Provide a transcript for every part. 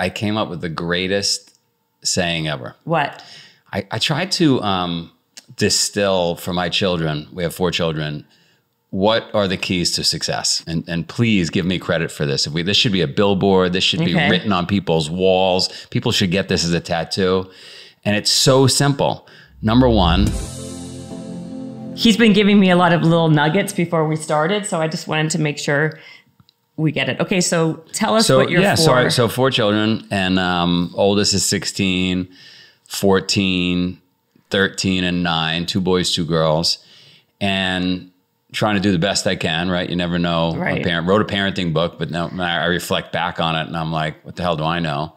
I came up with the greatest saying ever. What? I, I tried to um, distill for my children. We have four children. What are the keys to success? And and please give me credit for this. If we this should be a billboard. This should be written on people's walls. People should get this as a tattoo. And it's so simple. Number one, He's been giving me a lot of little nuggets before we started, so I just wanted to make sure we get it. Okay, so tell us so what you're yeah, for. so so four children, and um, oldest is 16, 14, 13, and nine. Two boys, two girls, and trying to do the best I can. Right, you never know. Right. A parent wrote a parenting book, but now I reflect back on it, and I'm like, what the hell do I know?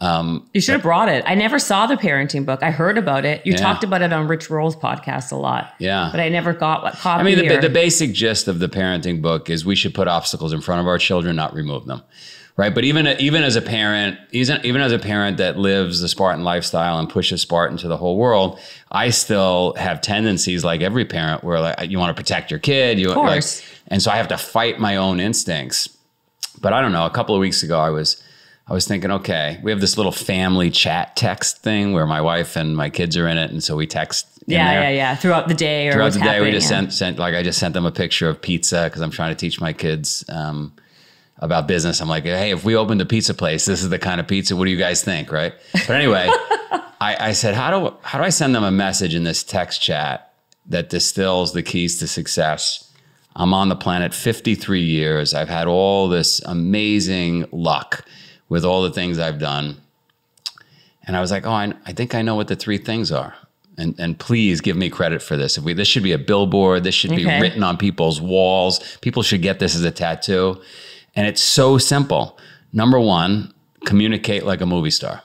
Um, you should have brought it. I never saw the parenting book. I heard about it. You Yeah. talked about it on Rich Roll's podcast a lot. Yeah. But I never got what copy. I mean, the, or- the basic gist of the parenting book is we should put obstacles in front of our children, not remove them, right? But even even as a parent, even even as a parent that lives the Spartan lifestyle and pushes Spartan to the whole world, I still have tendencies like every parent where like you want to protect your kid, you course. like, and so I have to fight my own instincts. But I don't know. A couple of weeks ago, I was I was thinking, okay, we have this little family chat text thing where my wife and my kids are in it, and so we text. yeah, yeah, yeah. Throughout the day or throughout the day we just yeah. sent sent like i just sent them a picture of pizza because i'm trying to teach my kids um, about business i'm like hey if we opened a pizza place this is the kind of pizza what do you guys think right but anyway I, I said how do how do i send them a message in this text chat that distills the keys to success i'm on the planet 53 years i've had all this amazing luck with all the things i've done and I was like, oh, I, I think I know what the three things are. And, and please give me credit for this. If we, this should be a billboard. This should be written on people's walls. People should get this as a tattoo. And it's so simple. Number one, communicate like a movie star.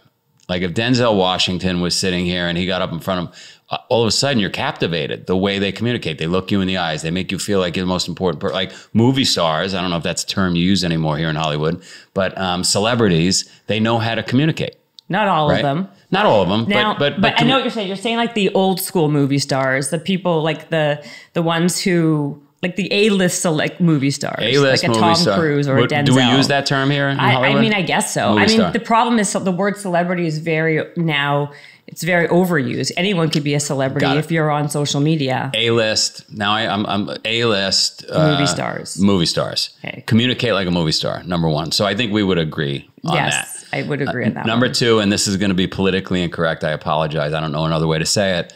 Like if Denzel Washington was sitting here and he got up in front of, all of a sudden you're captivated. The way they communicate, they look you in the eyes, they make you feel like you're the most important person. Like movie stars, I don't know if that's a term you use anymore here in Hollywood, but um, celebrities, they know how to communicate Not all right? of them. Not all of them, Now, but but, I know what you're saying. You're saying like the old school movie stars, the people like the the ones who like the A-list select movie stars, A-list like a Tom star. Cruise or a Denzel. Do we use that term here in I, I mean, I guess so. Movie I mean, star. the problem is so the word celebrity is very now it's very overused. Anyone could be a celebrity if you're on social media. A-list. Now I, I'm I'm A-list uh, Movie stars. Movie stars. Okay. Communicate like a movie star. Number one. So I think we would agree on that. yes, I would agree on that. Number one. two, and this is going to be politically incorrect. I apologize. I don't know another way to say it.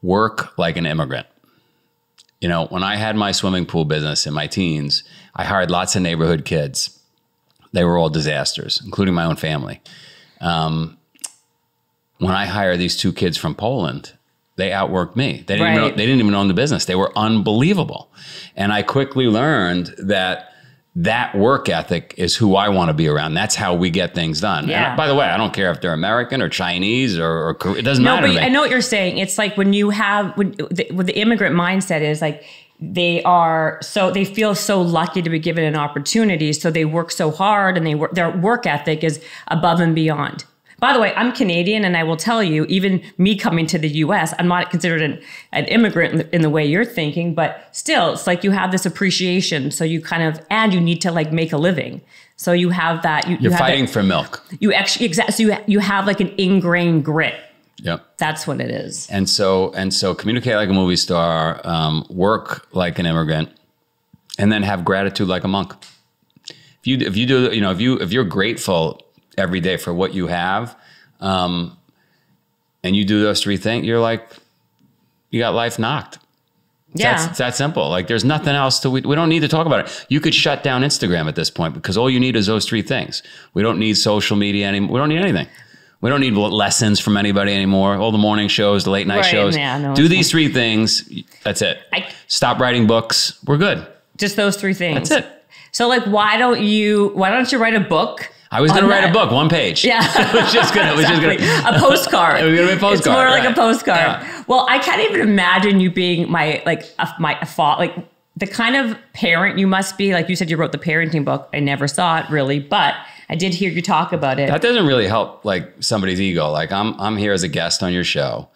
Work like an immigrant. You know, when I had my swimming pool business in my teens, I hired lots of neighborhood kids. They were all disasters, including my own family. Um, when I hire these two kids from Poland, they outworked me. They didn't, right. even, they didn't even own the business. They were unbelievable. And I quickly learned that that work ethic is who I want to be around. That's how we get things done. And by the way, I don't care if they're American or Chinese or, or it doesn't No, matter but. I know what you're saying. It's like when you have when the, what the immigrant mindset is like they are so they feel so lucky to be given an opportunity, so they work so hard and they work their work ethic is above and beyond. By the way, I'm Canadian, and I will tell you, even me coming to the U.S., I'm not considered an, an immigrant in the, in the way you're thinking, but still, it's like you have this appreciation. So you kind of, and you need to like make a living. So you have that. You, you You're have that- fighting for milk. you actually exactly. So you you have like an ingrained grit. Yep. That's what it is. And so and so communicate like a movie star, um, work like an immigrant, and then have gratitude like a monk. If you if you do you know if you if you're grateful every day for what you have, um, and you do those three things, you're like you got life knocked. Yeah. That, it's that simple. Like there's nothing else to we, we don't need to talk about it. You could shut down Instagram at this point because all you need is those three things. We don't need social media anymore. We don't need anything. We don't need lessons from anybody anymore. All the morning shows, the late night Right, shows. yeah, no, Do these three things. That's it. I- Stop writing books. We're good. Just those three things. That's it. So like, why don't you? Why don't you write a book? I was going to write that? a book, one page. Yeah. it was just going to. It was just going Exactly. to. a postcard. It was gonna be a It's postcard, more like a postcard. Yeah. Well, I can't even imagine you being my like a, my a like the kind of parent you must be. Like you said, you wrote the parenting book. I never saw it really, but I did hear you talk about it. That doesn't really help like somebody's ego. Like I'm I'm here as a guest on your show.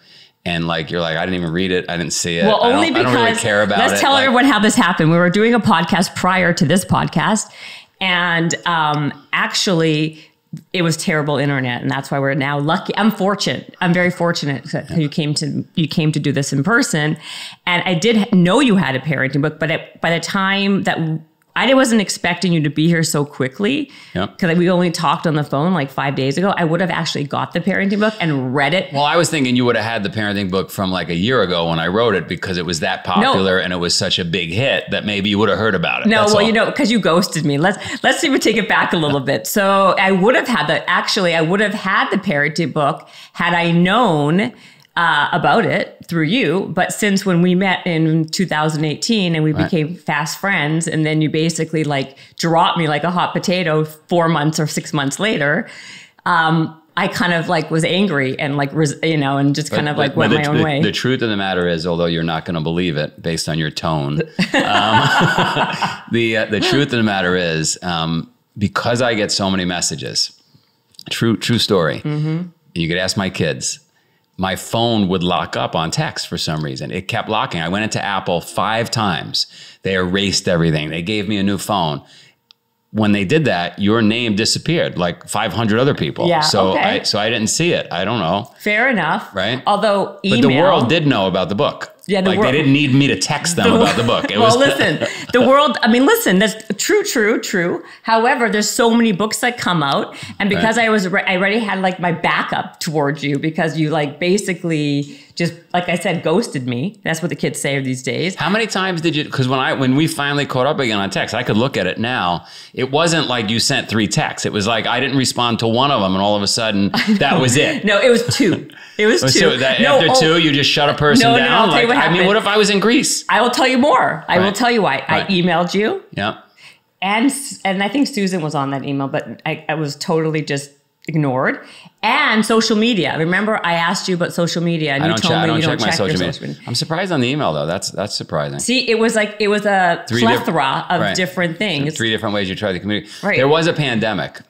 And like you're like, I didn't even read it. I didn't see it. Well, I don't- only I because don't really care about let's it. tell Like- everyone how this happened. We were doing a podcast prior to this podcast, and um, actually, it was terrible internet, and that's why we're now lucky. I'm fortunate. I'm very fortunate that you came to you came to do this in person, and I did know you had a parenting book, but at, by the time that I wasn't expecting you to be here so quickly because we only talked on the phone like five days ago. I would have actually got the parenting book and read it. Well, I was thinking you would have had the parenting book from like a year ago when I wrote it because it was that popular and it was such a big hit that maybe you would have heard about it. No, That's well, all. you know, because you ghosted me. Let's let's even take it back a little bit. So I would have had the actually, I would have had the parenting book had I known uh, about it through you. But since when we met in 2018 and we Right. became fast friends, and then you basically like dropped me like a hot potato four months or six months later. Um, I kind of like was angry and like res- you know and just kind of like went the, my own the- way. The truth of the matter is, although you're not going to believe it based on your tone, um, the uh, the truth of the matter is, um, because I get so many messages, true true story. Mm-hmm. You could ask my kids. My phone would lock up on text for some reason. It kept locking. I went into Apple five times. They erased everything. They gave me a new phone. When they did that, your name disappeared, like 500 other people. Yeah, So okay. I so I didn't see it. I don't know. Fair enough, Right. Although email, But the world did know about the book. Yeah, the like world- they didn't need me to text them about the book. It well, was listen, the world, I mean, listen, that's true, true, true. However, there's so many books that come out. And because I was, I already had like my backup towards you because you like basically just, like I said, ghosted me. That's what the kids say these days. How many times did you? Because when I when we finally caught up again on text, I could look at it now. It wasn't like you sent three texts. It was like I didn't respond to one of them, and all of a sudden that was it. No, it was two. It was two. So that no, after oh, two, you just shut a person No, no, no, down. Tell like I mean, what if I was in Greece? I will tell you more. I will tell you why. I emailed you Yeah. and and I think Susan was on that email, but I, I was totally just ignored. And social media. Remember, I asked you about social media, and you told check, me don't you don't check social media. social media. I'm surprised on the email though. That's that's surprising. See, it was like it was a Three plethora of Right. different things. Three different ways you try to communicate. Right. There was a pandemic.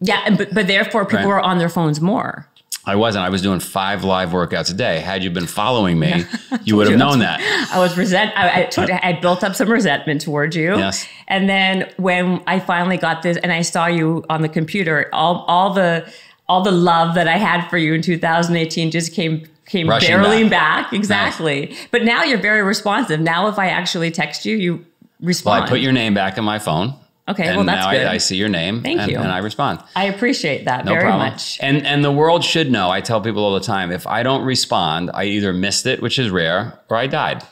Yeah, but but therefore people Right. were on their phones more. I wasn't. I was doing five live workouts a day. Had you been following me, you would have known that. I was resent. I, I, I built up some resentment towards you. Yes. And then when I finally got this, and I saw you on the computer, all all the all the love that I had for you in 2018 just came came Rushing barreling back. back. Exactly. But now you're very responsive. Now if I actually text you, you Well, respond. I put your name back in my phone. Okay, and well, that's now good. I, I see your name. Thank and, you. And I respond. I appreciate that No very problem. much. And and the world should know. I tell people all the time: if I don't respond, I either missed it, which is rare, or I died.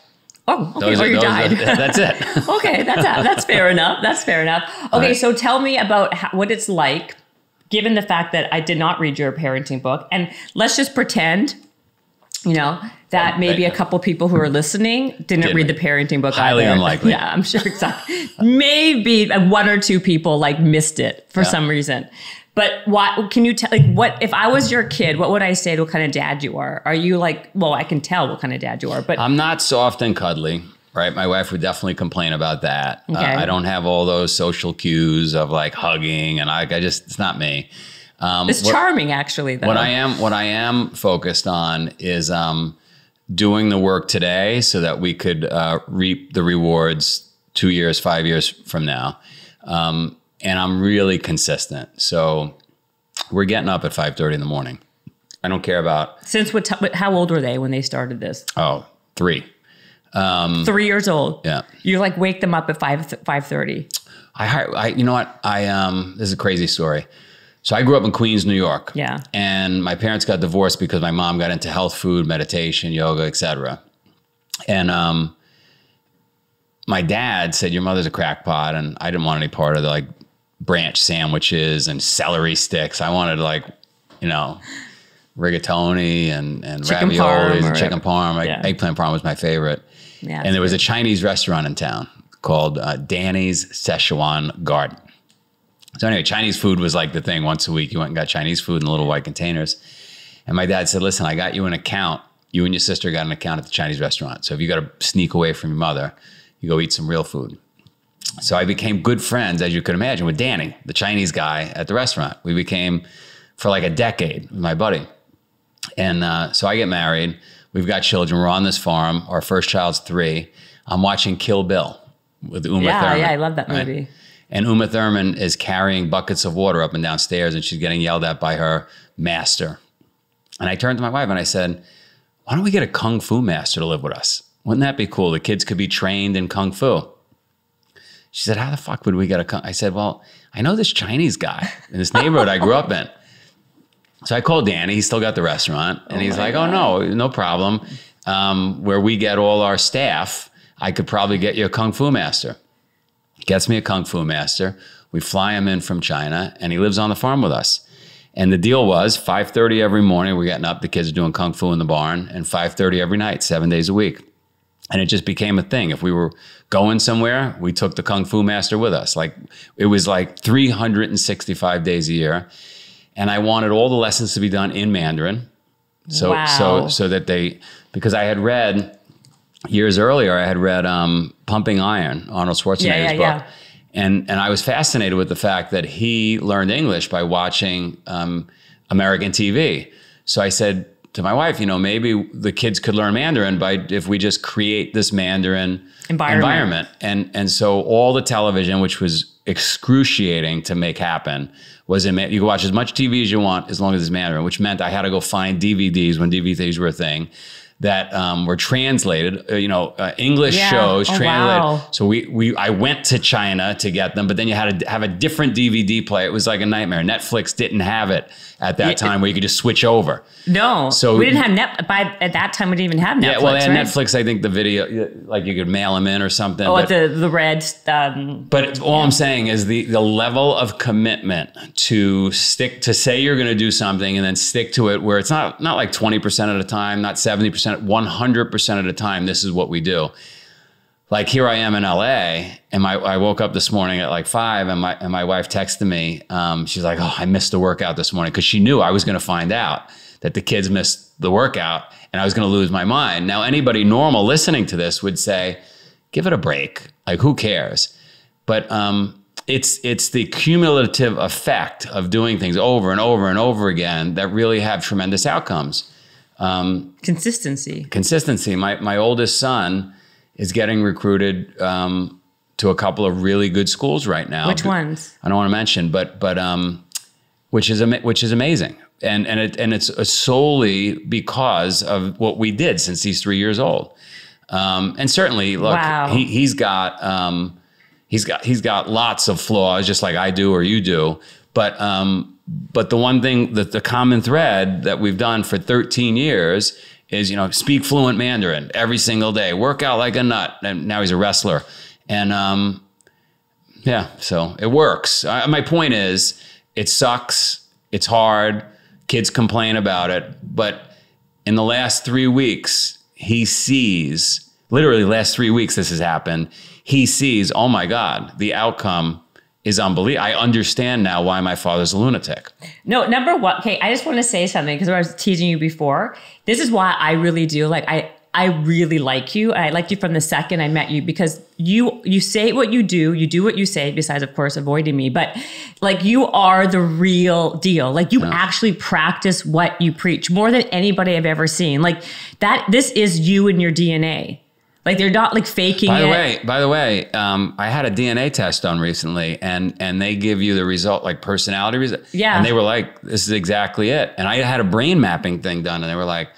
Oh, okay. Those or are- you died. are- that's it. okay, that's uh, that's fair enough. That's fair enough. Okay, right. so tell me about how, what it's like, given the fact that I did not read your parenting book, and let's just pretend, you know, that maybe a couple people who are listening didn't Didn't read the parenting book. Highly either. unlikely. Yeah, I'm sure exactly. maybe one or two people like missed it for Yeah. some reason. But why? Can you tell? Like, what if I was your kid? What would I say to what kind of dad you are? Are you like? Well, I can tell what kind of dad you are, but I'm not soft and cuddly. Right, my wife would definitely complain about that. Uh, I don't have all those social cues of like hugging, and I, I just it's not me. Um, it's what- charming actually. Though What I am, what I am focused on is um, doing the work today so that we could uh, reap the rewards two years, five years from now. Um, and I'm really consistent. So we're getting up at 5:30 in the morning. I don't care about Since what? How old were they when they started this? oh three. Three years old. Um, Yeah. You like wake them up at five five thirty. I, I you know what I um this is a crazy story. So I grew up in Queens, New York. Yeah. And my parents got divorced because my mom got into health food, meditation, yoga, etc. And um my dad said your mother's a crackpot and I didn't want any part of the like branch sandwiches and celery sticks. I wanted like, you know, rigatoni and and Chicken raviolis parm and chicken parm. Yeah. Eggplant parm was my favorite. Yeah. And there was a Chinese restaurant in town called uh, Danny's Szechuan Garden. So anyway, Chinese food was like the thing. Once a week, you went and got Chinese food in little white containers. And my dad said, "Listen, I got you an account. You and your sister got an account at the Chinese restaurant. So if you got to sneak away from your mother, you go eat some real food." So I became good friends, as you could imagine, with Danny, the Chinese guy at the restaurant. We became for like a decade, with my buddy. And uh, so I get married. We've got children. We're on this farm. Our first child's three. I'm watching Kill Bill with Uma yeah, Thurman. yeah, I love that right? And Uma Thurman is carrying buckets of water up and down stairs, and she's getting yelled at by her master. And I turned to my wife and I said, "Why don't we get a kung fu master to live with us? Wouldn't that be cool? The kids could be trained in kung fu." She said, "How the fuck would we get a?" Kung? I said, "Well, I know this Chinese guy in this neighborhood I grew up in." So I called Danny. He's still got the restaurant, and Oh he's like, "Oh no, no problem. Um, where we get all our staff, I could probably get you a kung fu master." Gets me a kung fu master. We fly him in from China, and he lives on the farm with us. And the deal was 5:30 every morning. We're getting up. The kids are doing kung fu in the barn, and 5:30 every night, seven days a week. And it just became a thing. If we were going somewhere, we took the kung fu master with us. Like it was like 365 days a year. And I wanted all the lessons to be done in Mandarin. So Wow. so so that they because I had read years earlier, I had read um, Pumping Iron, Arnold Schwarzenegger's Yeah, yeah, book. yeah. And, and I was fascinated with the fact that he learned English by watching um, American TV. So I said to my wife, you know, maybe the kids could learn Mandarin by if we just create this Mandarin Environment. environment. And and so all the television, which was excruciating to make happen, was in you could watch as much TV as you want as long as it's Mandarin, which meant I had to go find DVDs when DVDs were a thing that um, were translated, uh, you know, uh, English Yeah. shows Oh, translated. wow. So we we I went to China to get them, but then you had to have a different DVD player. It was like a nightmare. Netflix didn't have it at that time where you could just switch over. No, So- we didn't have net by at that time. We didn't even have Netflix. yeah, well, they had right? Netflix. I think the video, like you could mail them in or something. Oh, but- the the red. Um, But all I'm saying is the the level of commitment to stick to say you're going to do something and then stick to it, where it's not not like 20 percent at a time, not 70 percent, 100 percent at a time. This is what we do. Like here I am in LA, and my I woke up this morning at like five, and my and my wife texted me. Um, she's like, "Oh, I missed the workout this morning," because she knew I was going to find out that the kids missed the workout, and I was going to lose my mind. Now, anybody normal listening to this would say, "Give it a break. Like, who cares?" But um, it's it's the cumulative effect of doing things over and over and over again that really have tremendous outcomes consistency. consistency. My my oldest son is getting recruited um, to a couple of really good schools right now. Which ones? I don't want to mention, but but um, which is which is amazing, and and it and it's solely because of what we did since he's three years old, um, and certainly look, Wow. he he's got um, he's got he's got lots of flaws, just like I do or you do, but um, but the one thing that the common thread that we've done for 13 years is you know speak fluent Mandarin every single day, work out like a nut, and now he's a wrestler, and um, yeah, so it works. I, my point is, it sucks. It's hard. Kids complain about it, but in the last three weeks, he sees literally last three weeks this has happened. He sees, oh my God, the outcome is unbelievable. I understand now why my father's a lunatic. No, number one. Okay, I just want to say something because I was teasing you before. This is why I really do like I. I really like you. I liked you from the second I met you because you you say what you do, you do what you say. Besides, of course, avoiding me, but like you are the real deal. Like you actually practice what you preach more than anybody I've ever seen. Like that. This is you and your DNA. Like they're not like faking By the it. way, by the way, um, I had a DNA test done recently, and and they give you the result like personality result. Yeah. and they were like, "This is exactly it." And I had a brain mapping thing done, and they were like,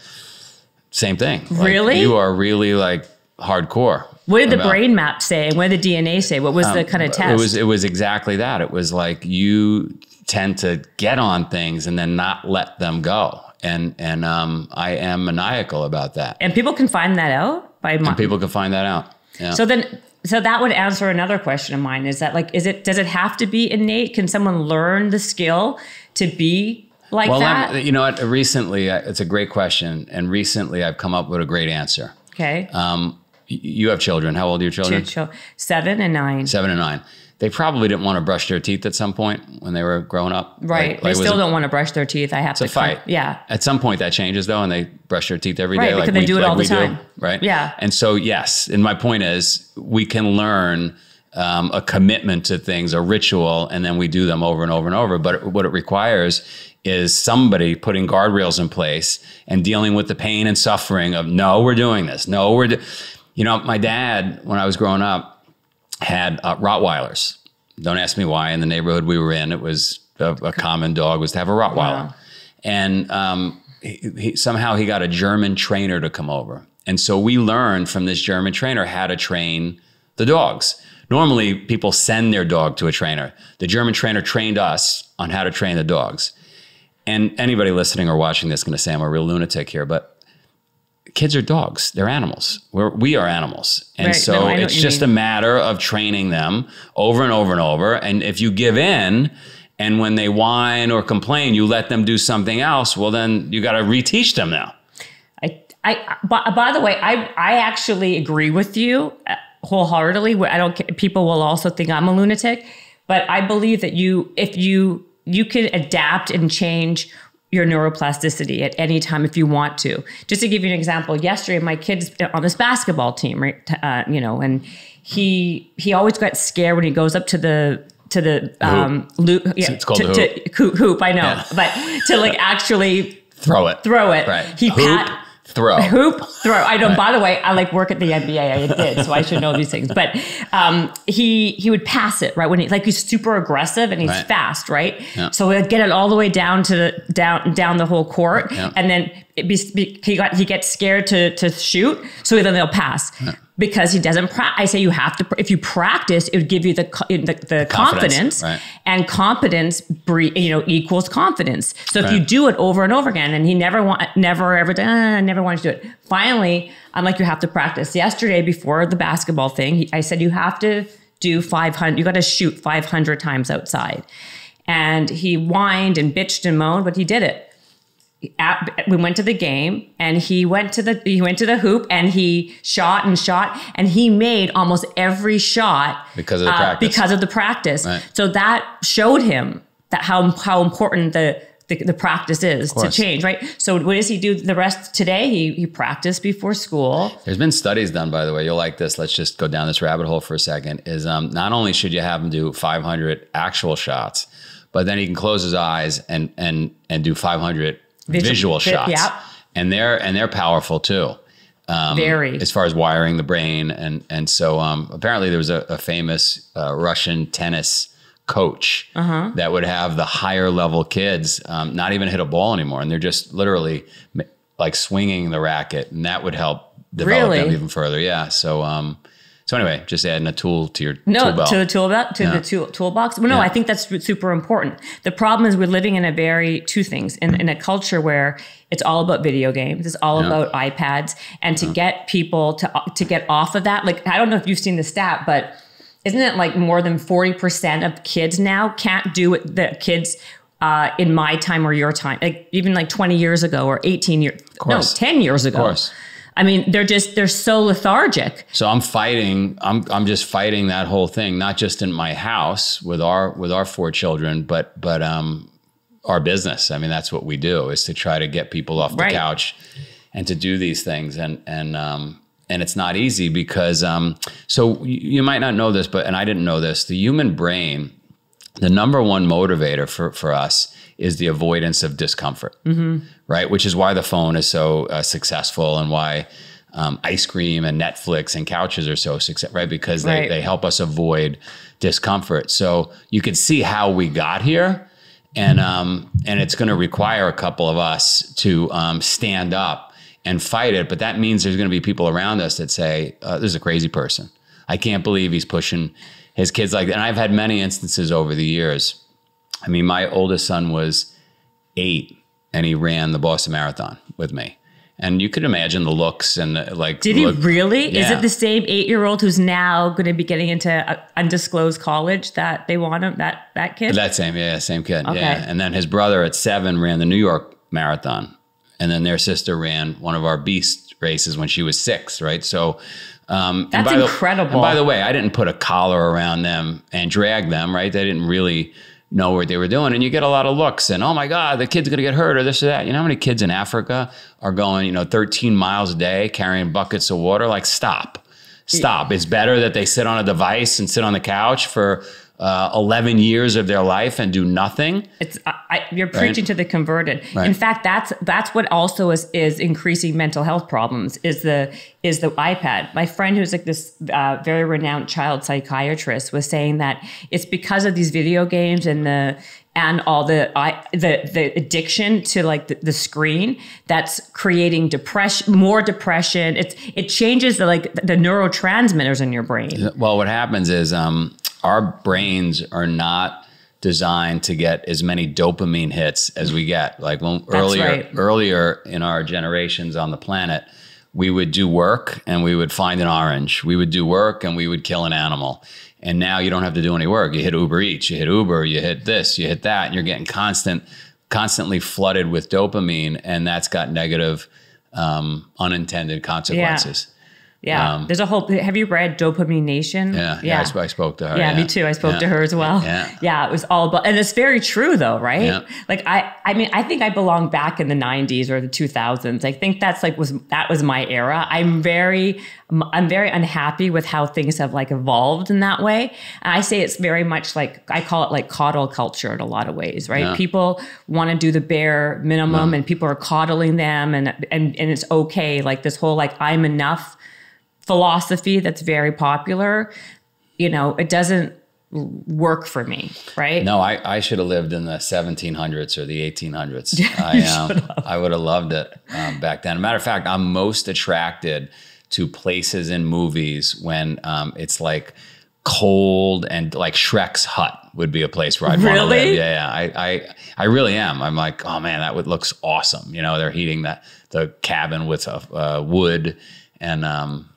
"Same thing." Like, Really? you are really like hardcore. what did the about- brain map say? And what did the DNA say? What was the kind of test? It was it was exactly that. It was like you tend to get on things and then not let them go. And and um, I am maniacal about that. and people can find that out by mo- People can find that out. Yeah. So then, so that would answer another question of mine: is that like, is it does it have to be innate? Can someone learn the skill to be like well, that? me- you know what? Recently, it's a great question, and recently I've come up with a great answer. okay, Um, you have children. How old are your children? chil- seven and nine. Seven and nine. They probably didn't want to brush their teeth at some point when they were growing up. Right. Like- they like, still don't want to brush their teeth. I have to fight. Yeah. At some point that changes though, and they brush their teeth every day, Right, like because they we, do it like all the we do, time. right? Yeah. And so yes, and my point is we can learn um, a commitment to things, a ritual, and then we do them over and over and over. But what it requires is somebody putting guardrails in place and dealing with the pain and suffering of no, we're doing this. No, we're, you know, my dad when I was growing up had uh, Rottweilers. Don't ask me why. In the neighborhood we were in, it was a, a common dog was to have a Rottweiler, Wow. and um, he, he, somehow he got a German trainer to come over, and so we learned from this German trainer how to train the dogs. Normally, people send their dog to a trainer. The German trainer trained us on how to train the dogs. And anybody listening or watching this is going to say I'm a real lunatic here, but kids are dogs. They're animals. We're, we are animals. And Right. so No, I know what it's just mean. a matter of training them over and over and over. And if you give in and when they whine or complain, you let them do something else, well, then you got to reteach them now. I, I, by, by the way, I, I actually agree with you uh, wholeheartedly. I don't. People will also think I'm a lunatic, but I believe that you, if you, you can adapt and change your neuroplasticity at any time if you want to. Just to give you an example, yesterday my kid's on this basketball team, right? Uh, you know, and he he always got scared when he goes up to the to the um loop. Yeah, it's called to, the to- hoop. hoop. I know, Yeah. but to like actually Throw it. throw it. Right. He Hoop, pat throw. hoop throw. I don't. By the way, I like work at the NBA. I did, so I should know these things. But um, he he would pass it right when he like he's super aggressive and he's Right. fast, right? Yeah. So he'd get it all the way down to the down down the whole court, Yeah. and then be, be- he got he gets scared to to shoot, so then they'll pass. Because he doesn't. Pra- I say you have to. If you practice, it would give you the the, the Confidence, confidence, right. and competence, bre- you know, equals confidence. So if you do it over and over again, and he never want, never ever, uh, never wanted to do it. Finally, I'm like, you have to practice. Yesterday, before the basketball thing, he, I said you have to do 500. You got to shoot 500 times outside, and he whined and bitched and moaned, but he did it. At, we went to the game and he went to the he went to the hoop and he shot and shot and he made almost every shot Because of the uh, practice. because of the practice. Right. So that showed him that how how important the the, the practice is to change, right? So what does he do the rest today? He he practiced before school. There's been studies done, by the way. You'll like this. Let's just go down this rabbit hole for a second. Is um, not only should you have him do 500 actual shots, but then he can close his eyes and and and do 500 Visual- visual, vi- shots. yep. And they're and they're powerful too. Very. as far as wiring the brain. And and so um, apparently there was a, a famous uh, Russian tennis coach Uh-huh. that would have the higher level kids um, not even hit a ball anymore, and they're just literally like swinging the racket, and that would help develop them even further. Yeah. So um, so anyway, just adding a tool to your No, tool belt. to the tool belt, to Yeah. the tool, toolbox. Well, no, Yeah. I think that's super important. The problem is we're living in a very two things in, in a culture where it's all about video games, it's all Yeah. about iPads, and to get people to to get off of that. Like I don't know if you've seen the stat, but isn't it like more than forty percent of kids now can't do what the kids. Uh, in my time or your time, like even like 20 years ago or 18 years, no, 10 years ago. I mean, they're just, they're so lethargic. So I'm fighting. I'm I'm just fighting that whole thing, not just in my house with our with our four children, but but um our business. I mean, that's what we do is to try to get people off the Right. couch and to do these things. And and um and it's not easy because um so you, you might not know this, but and I didn't know this. The human brain, the number one motivator for for us is the avoidance of discomfort right? Which is why the phone is so uh, successful and why um, ice cream and Netflix and couches are so successful, right? Because they, Right. they help us avoid discomfort. So you can see how we got here. And, um, and it's going to require a couple of us to um, stand up and fight it. But that means there's going to be people around us that say, uh, "This is a crazy person. I can't believe he's pushing his kids like that." And I've had many instances over the years. I mean, my oldest son was eight and he ran the Boston Marathon with me. And you could imagine the looks and the, like. Did he look- really? Is it the same eight-year-old who's now going to be getting into a undisclosed college that they want him? That that kid? That same, yeah, same kid. Okay. Yeah. And then his brother at seven ran the New York Marathon. And then their sister ran one of our beast races when she was six, right? So, um, That's by the- incredible. and by the way, I didn't put a collar around them and drag them, right? They didn't really know what they were doing. And you get a lot of looks and, oh my God, the kid's going to get hurt or this or that. You know how many kids in Africa are going, you know, 13 miles a day carrying buckets of water? Like, stop. Stop. It's better that they sit on a device and sit on the couch for uh, 11 years of their life and do nothing. It's I, you're preaching to the converted. Right. In fact, that's that's what also is is increasing mental health problems. Is the is the iPad. My friend who's like this uh, very renowned child psychiatrist was saying that it's because of these video games and the and all the I, the the addiction to like the, the, screen that's creating depression more depression it's it changes the like the neurotransmitters in your brain well what happens is um our brains are not designed to get as many dopamine hits as we get like when that's earlier right. earlier in our generations on the planet we would do work and we would find an orange we would do work and we would kill an animal and now you don't have to do any work. You hit Uber Eats, you hit Uber, you hit this, you hit that, and you're getting constant, constantly flooded with dopamine, and that's got negative, um, unintended consequences. Yeah. Yeah, um, there's a whole. Have you read Dopamine Nation? Yeah, yeah. yeah I, I, spoke to her. Yeah, yeah, me too. I spoke yeah. to her as well. Yeah, yeah. It was all about, and it's very true though, right? Like I, I mean, I think I belong back in the '90s or the 2000s. I think that's like was that was my era. I'm very, I'm very unhappy with how things have like evolved in that way. And I say it's very much like I call it like coddle culture in a lot of ways, right? People want to do the bare minimum, and people are coddling them, and and and it's okay. Like this whole like I'm enough philosophy that's very popular, you know, it doesn't work for me, right? No, I, I should have lived in the 1700s or the 1800s. I, um, I would have loved it um, back then. matter of fact, I'm most attracted to places in movies when um, it's like cold and like Shrek's hut would be a place where I'd really? want to live. Yeah, yeah. I, I, I really am. I'm like, oh man, that would looks awesome. You know, they're heating that the cabin with uh, wood and um,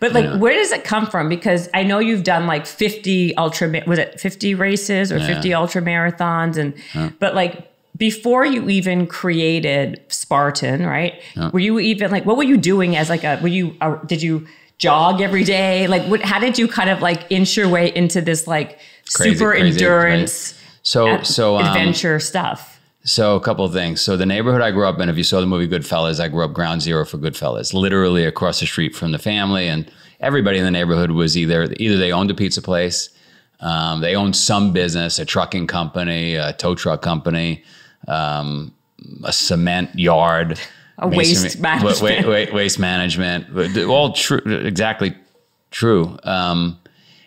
but like, yeah. where does it come from? Because I know you've done like 50 ultra, was it 50 races or yeah. 50 ultra marathons? And, yeah. but like, before you even created Spartan, right? Were you even like, what were you doing as like a, were you, uh, did you jog every day? Like, what, how did you kind of like inch your way into this like crazy, super crazy, endurance, so, so, um, adventure stuff? So a couple of things. So the neighborhood I grew up in, if you saw the movie Goodfellas, I grew up ground zero for Goodfellas, literally across the street from the family, and everybody in the neighborhood was either either they owned a pizza place, um, they owned some business, a trucking company, a tow truck company, um, a cement yard, a waste management, waste, waste, waste management, all true, exactly true. Um,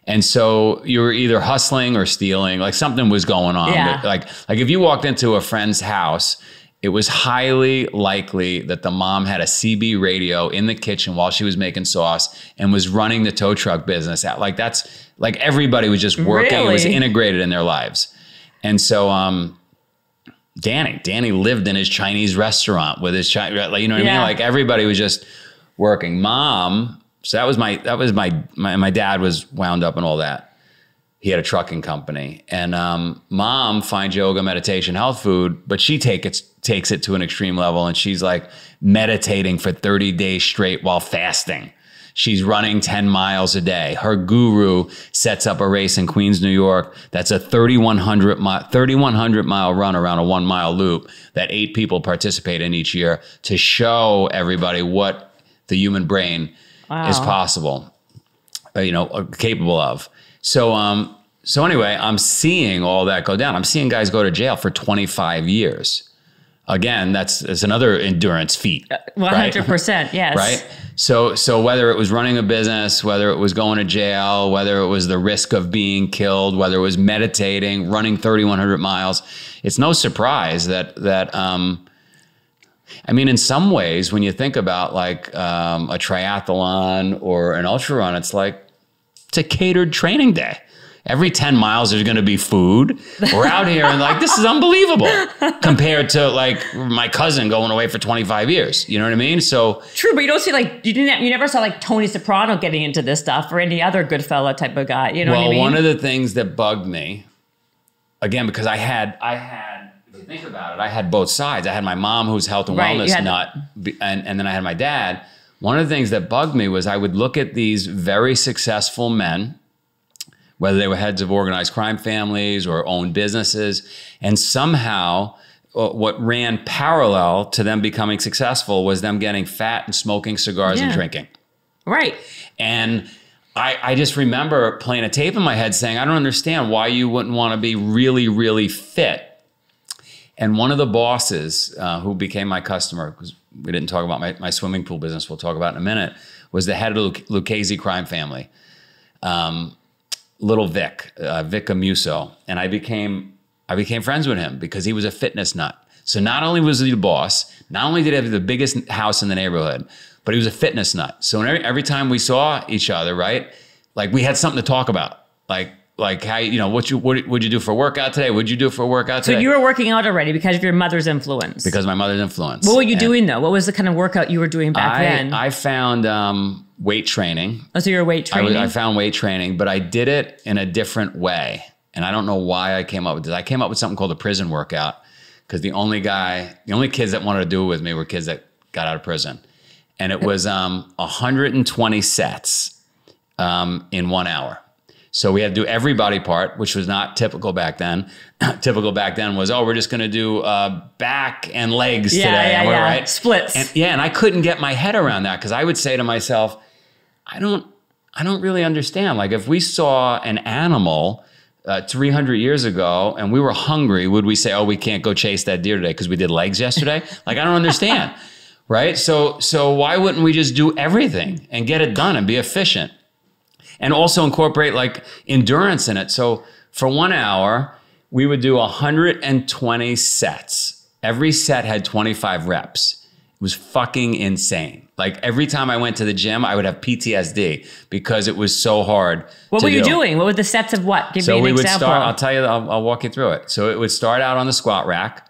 and so you were either hustling or stealing, like something was going on. Yeah. Like like if you walked into a friend's house, it was highly likely that the mom had a CB radio in the kitchen while she was making sauce and was running the tow truck business. Like that's like everybody was just working. Really? It was integrated in their lives. And so um Danny, Danny lived in his Chinese restaurant with his Chinese, you know what yeah. I mean? Like everybody was just working. Mom so that was my that was my my, my dad was wound up in all that. He had a trucking company, and um, mom finds yoga, meditation, health food, but she take it takes it to an extreme level, and she's like meditating for thirty days straight while fasting. She's running 10 miles a day. Her guru sets up a race in Queens, New York. That's a 3,100 mile, 3,100 mile run around a one mile loop that eight people participate in each year to show everybody what the human brain wow. is possible, uh, you know, uh, capable of. So, um, so anyway, I'm seeing all that go down. I'm seeing guys go to jail for 25 years. Again, that's, that's another endurance feat. 100%, right? yes. right? So, so whether it was running a business, whether it was going to jail, whether it was the risk of being killed, whether it was meditating, running 3,100 miles, it's no surprise that that um, I mean, in some ways, when you think about like um, a triathlon or an ultra run, it's like it's a catered training day. Every 10 miles, there's going to be food. We're out here and like, this is unbelievable compared to like my cousin going away for 25 years. You know what I mean? So true, but you don't see like, you didn't, you never saw like Tony Soprano getting into this stuff or any other good fella type of guy. You know well, I mean? one of the things that bugged me, again, because I had, I had, think about it, I had both sides. I had my mom, who's health and right, wellness nut, and, and then I had my dad. One of the things that bugged me was I would look at these very successful men, whether they were heads of organized crime families or owned businesses, and somehow uh, what ran parallel to them becoming successful was them getting fat and smoking cigars yeah. and drinking. Right. And I, I just remember playing a tape in my head saying, I don't understand why you wouldn't want to be really, really fit. And one of the bosses uh, who became my customer, because we didn't talk about my, my swimming pool business, we'll talk about in a minute, was the head of the Lucchese crime family, um, little Vic, uh, Vic Amuso. And I became, I became friends with him because he was a fitness nut. So not only was he the boss, not only did he have the biggest house in the neighborhood, but he was a fitness nut. So every, every time we saw each other, right, like we had something to talk about. Like like how you know what you what would you do for a workout today? What'd you do for a workout today? So you were working out already because of your mother's influence. because of my mother's influence. what were you And doing though? What was the kind of workout you were doing back I, then? I found um, weight training. oh, so you were weight I, was, training. I found weight training, but I did it in a different way. And I don't know why I came up with this. I came up with something called a prison workout because the only guy, the only kids that wanted to do it with me were kids that got out of prison. And it was um, 120 sets um, in one hour. So we had to do every body part, which was not typical back then. typical back then was, oh, we're just going to do uh, back and legs Yeah, today. yeah, and we're yeah. right. Splits. And, yeah, and I couldn't get my head around that because I would say to myself, I don't, I don't really understand. Like if we saw an animal uh, 300 years ago and we were hungry, would we say, oh, we can't go chase that deer today because we did legs yesterday? like I don't understand, right? So, so why wouldn't we just do everything and get it done and be efficient? And also incorporate like endurance in it. So for one hour, we would do 120 sets. Every set had 25 reps. It was fucking insane. Like every time I went to the gym, I would have PTSD because it was so hard. what were you do. doing? What were the sets of what? Give So me an we would example. start. I'll tell you. I'll, I'll walk you through it. So it would start out on the squat rack,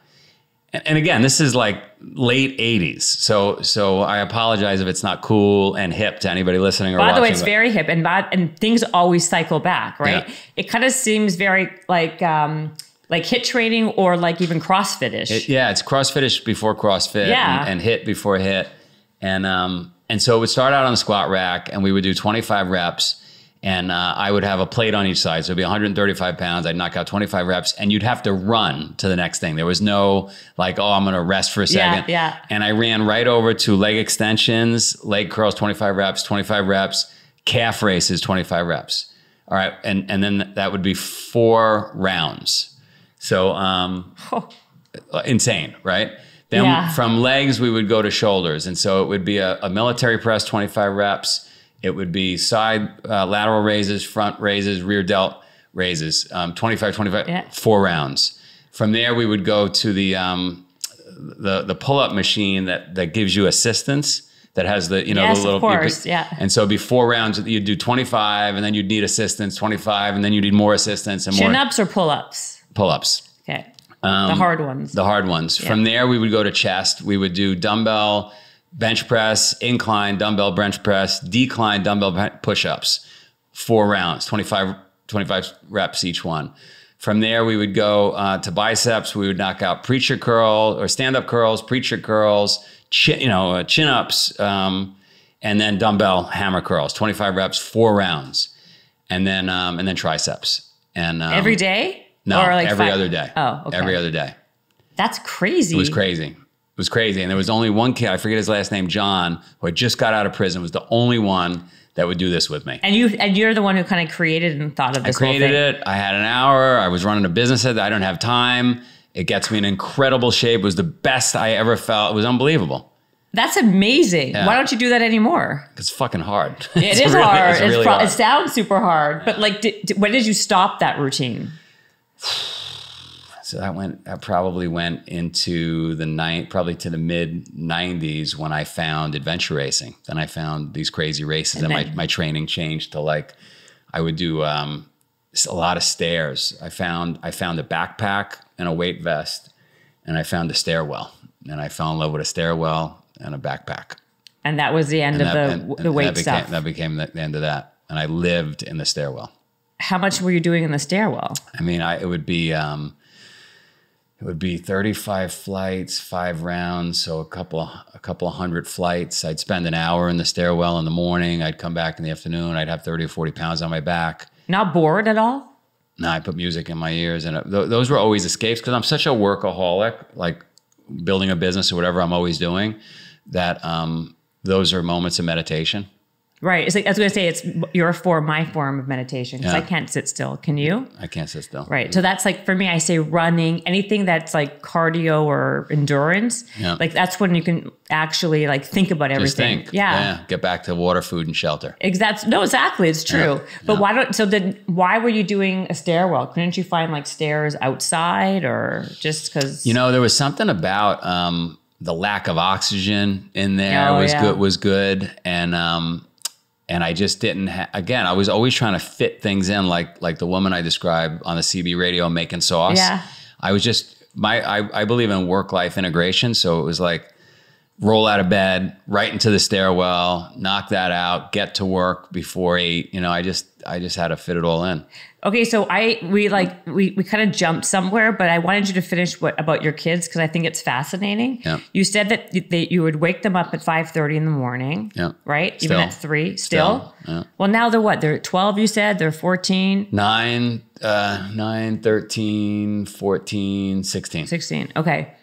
and, and again, this is like late '80s. So so I apologize if it's not cool and hip to anybody listening or By the way, it's very hip, and bad, and things always cycle back, right? Yeah. It kind of seems very like um, like HIIT training or like even CrossFit-ish. It- yeah, it's CrossFitish before CrossFit Yeah. and, and HIIT before HIIT. And um, and so it would start out on the squat rack and we would do 25 reps and uh, I would have a plate on each side. So it'd be 135 pounds. I'd knock out 25 reps and you'd have to run to the next thing. There was no like, oh, I'm going to rest for a second. yeah. yeah. And I ran right over to leg extensions, leg curls, 25 reps, 25 reps, calf raises, 25 reps. All right. And, and then that would be four rounds. So, um, insane, right? Then Yeah. from legs, we would go to shoulders. And so it would be a, a military press, 25 reps. It would be side uh, lateral raises, front raises, rear delt raises, um, 25, 25, Yeah. four rounds. From there, we would go to the, um, the, the pull up machine that, that gives you assistance. That has the you know Yes, the of little you course, pick- yeah. and so before rounds you'd do 25 and then you'd need assistance 25 and then you need more assistance and Chin more ups or pull ups? pull ups Okay. the hard ones. the hard ones. From there, we would go to chest. We would do dumbbell bench press, incline dumbbell bench press, decline dumbbell push ups, four rounds, 25, 25 reps each one. From there, we would go uh, to biceps. We would knock out preacher curl or stand up curls, preacher curls, chin, you know, uh, chin ups, um, and then dumbbell hammer curls, 25 reps, four rounds, and then um, and then triceps. And um, Every day? no, like every five- other day. Oh, okay. every other day. That's crazy. It was crazy. It was crazy. And there was only one kid, I forget his last name, John, who had just got out of prison, was the only one that would do this with me. And you and you're the one who kind of created and thought of I this whole created it. I had an hour. I was running a business at I don't have time. It gets me in incredible shape. It was the best I ever felt. It was unbelievable. That's amazing. Yeah. Why don't you do that anymore? It's fucking hard. It It's is really- hard. It's It's really pro- hard. It sounds super hard. But like, did, did- when did you stop that routine? So that went that probably went into the ninth, probably to the mid '90s when I found adventure racing. Then I found these crazy races, and, then- my my training changed to like I would do um, a lot of stairs. I found I found a backpack and a weight vest, and I found a stairwell, and I fell in love with a stairwell and a backpack. And that was the end of that, the and- the weight that became, stuff. That became the, the end of that, and I lived in the stairwell. How much were you doing in the stairwell? I mean, I it would be um, it would be 35 flights, five rounds, so a couple a couple of hundred flights. I'd spend an hour in the stairwell in the morning. I'd come back in the afternoon. I'd have 30 or 40 pounds on my back. Not bored at all? No, I put music in my ears, and th- those were always escapes because I'm such a workaholic, like building a business or whatever I'm always doing. That um, those are moments of meditation. Right. It's like I was going to say it's your form, my form of meditation because Yeah. I can't sit still. Can you? I can't sit still. Right. So that's like for me, I say running, anything that's like cardio or endurance. Yeah. Like that's when you can actually like think about Just everything. think. Yeah. Get back to water, food, and shelter. Exactly. No, exactly. It's true. But why don't, so then why were you doing a stairwell? Couldn't you find like stairs outside or just because? You know, there was something about um, the lack of oxygen in there Oh, was yeah. good. Was good, and um, and I just didn't. Ha- again, I was always trying to fit things in, like like the woman I described on the CB radio making sauce. Yeah. I was just my. I, I believe in work life integration, so it was like roll out of bed, right into the stairwell, knock that out, get to work before eight. You know, I just I just had to fit it all in. Okay, so I we like we we kind of jumped somewhere, but I wanted you to finish what about your kids because I think it's fascinating. Yeah. You said that they, you would wake them up at five thirty in the morning. Yeah. Right. Even at three. Still. Still, yeah. Well, now they're what? They're twelve. You said they're fourteen. 9, uh, 9, 13, 14, 16. 16. Okay.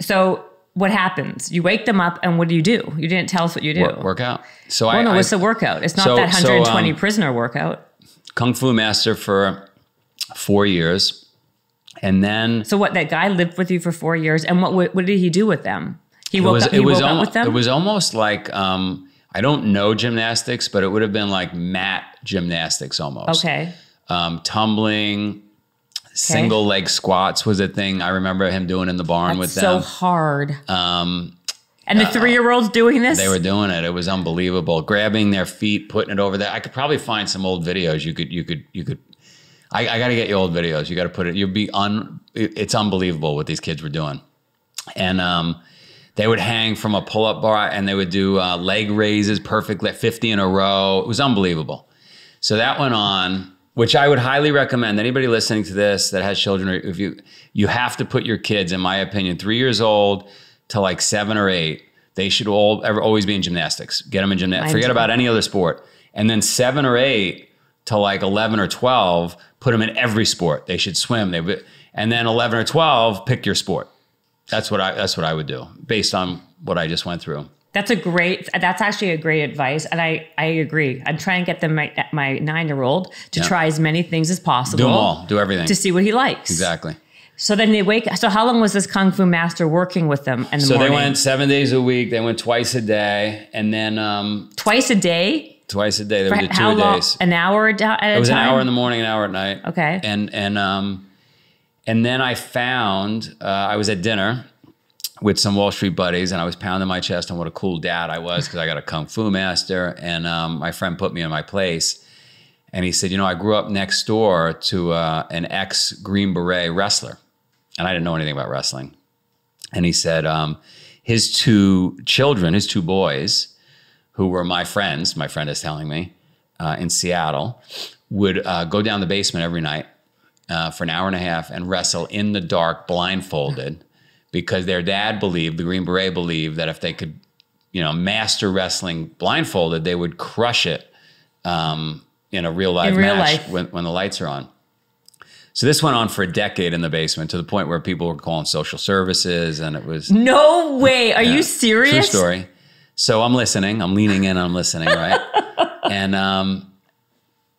So what happens? You wake them up, and what do you do? You didn't tell us what you do. Work, workout. So Well, I, no, I what's the workout? It's not so- that so, 120 um, prisoner workout. Kung Fu master for four years. And then So what? That guy lived with you for four years, and what what, what did he do with them? He woke up. He it was woke up with them. It was almost like um, I don't know gymnastics, but it would have been like mat gymnastics almost. okay. Um, tumbling, single leg squats was a thing I remember him doing in the barn with them. so hard. Um, and the three year olds doing this. They were doing it. It was unbelievable. Grabbing their feet, putting it over there. I could probably find some old videos. You could, you could, you could. I, I got to get you old videos. You got to put it. You'll be un. It's unbelievable what these kids were doing, and um, they would hang from a pull up bar and they would do uh, leg raises, perfect, like fifty in a row. It was unbelievable. So that went on, which I would highly recommend anybody listening to this that has children. If you you have to put your kids, in my opinion, three years old to like seven or eight, they should all ever always be in gymnastics. Get them in gymnastics. Forget too. about any other sport. And then seven or eight to like eleven or twelve, put them in every sport. They should swim. They and then eleven or twelve, pick your sport. That's what I that's what I would do based on what I just went through. That's a great. That's actually a great advice, and I I agree. I'm trying to get them my my nine year old to Yeah. try as many things as possible. Do them all. Do everything. to see what he likes. exactly. So then they wake. So how long was this kung fu master working with them in the So morning? they went seven days a week. They went twice a day, and then um, twice a day. twice a day. They For would do two how a long? days. An hour at a It was an hour in the morning, an hour at night. Okay. And and um, and then I found uh, I was at dinner with some Wall Street buddies, and I was pounding my chest on what a cool dad I was because I got a kung fu master, and um, my friend put me in my place. And he said, you know, I grew up next door to uh, an ex Green Beret wrestler, and I didn't know anything about wrestling. And he said, um, his two children, his two boys, who were my friends, my friend is telling me, uh, in Seattle, would uh, go down the basement every night uh, for an hour and a half and wrestle in the dark, blindfolded, because their dad believed, the Green Beret believed, that if they could, you know, master wrestling blindfolded, they would crush it um, in a real life real match life. when, when the lights are on. So this went on for a decade in the basement to the point where people were calling social services, and it was No way. Are you serious? True story. So I'm listening. I'm leaning in. I'm listening, right? and um,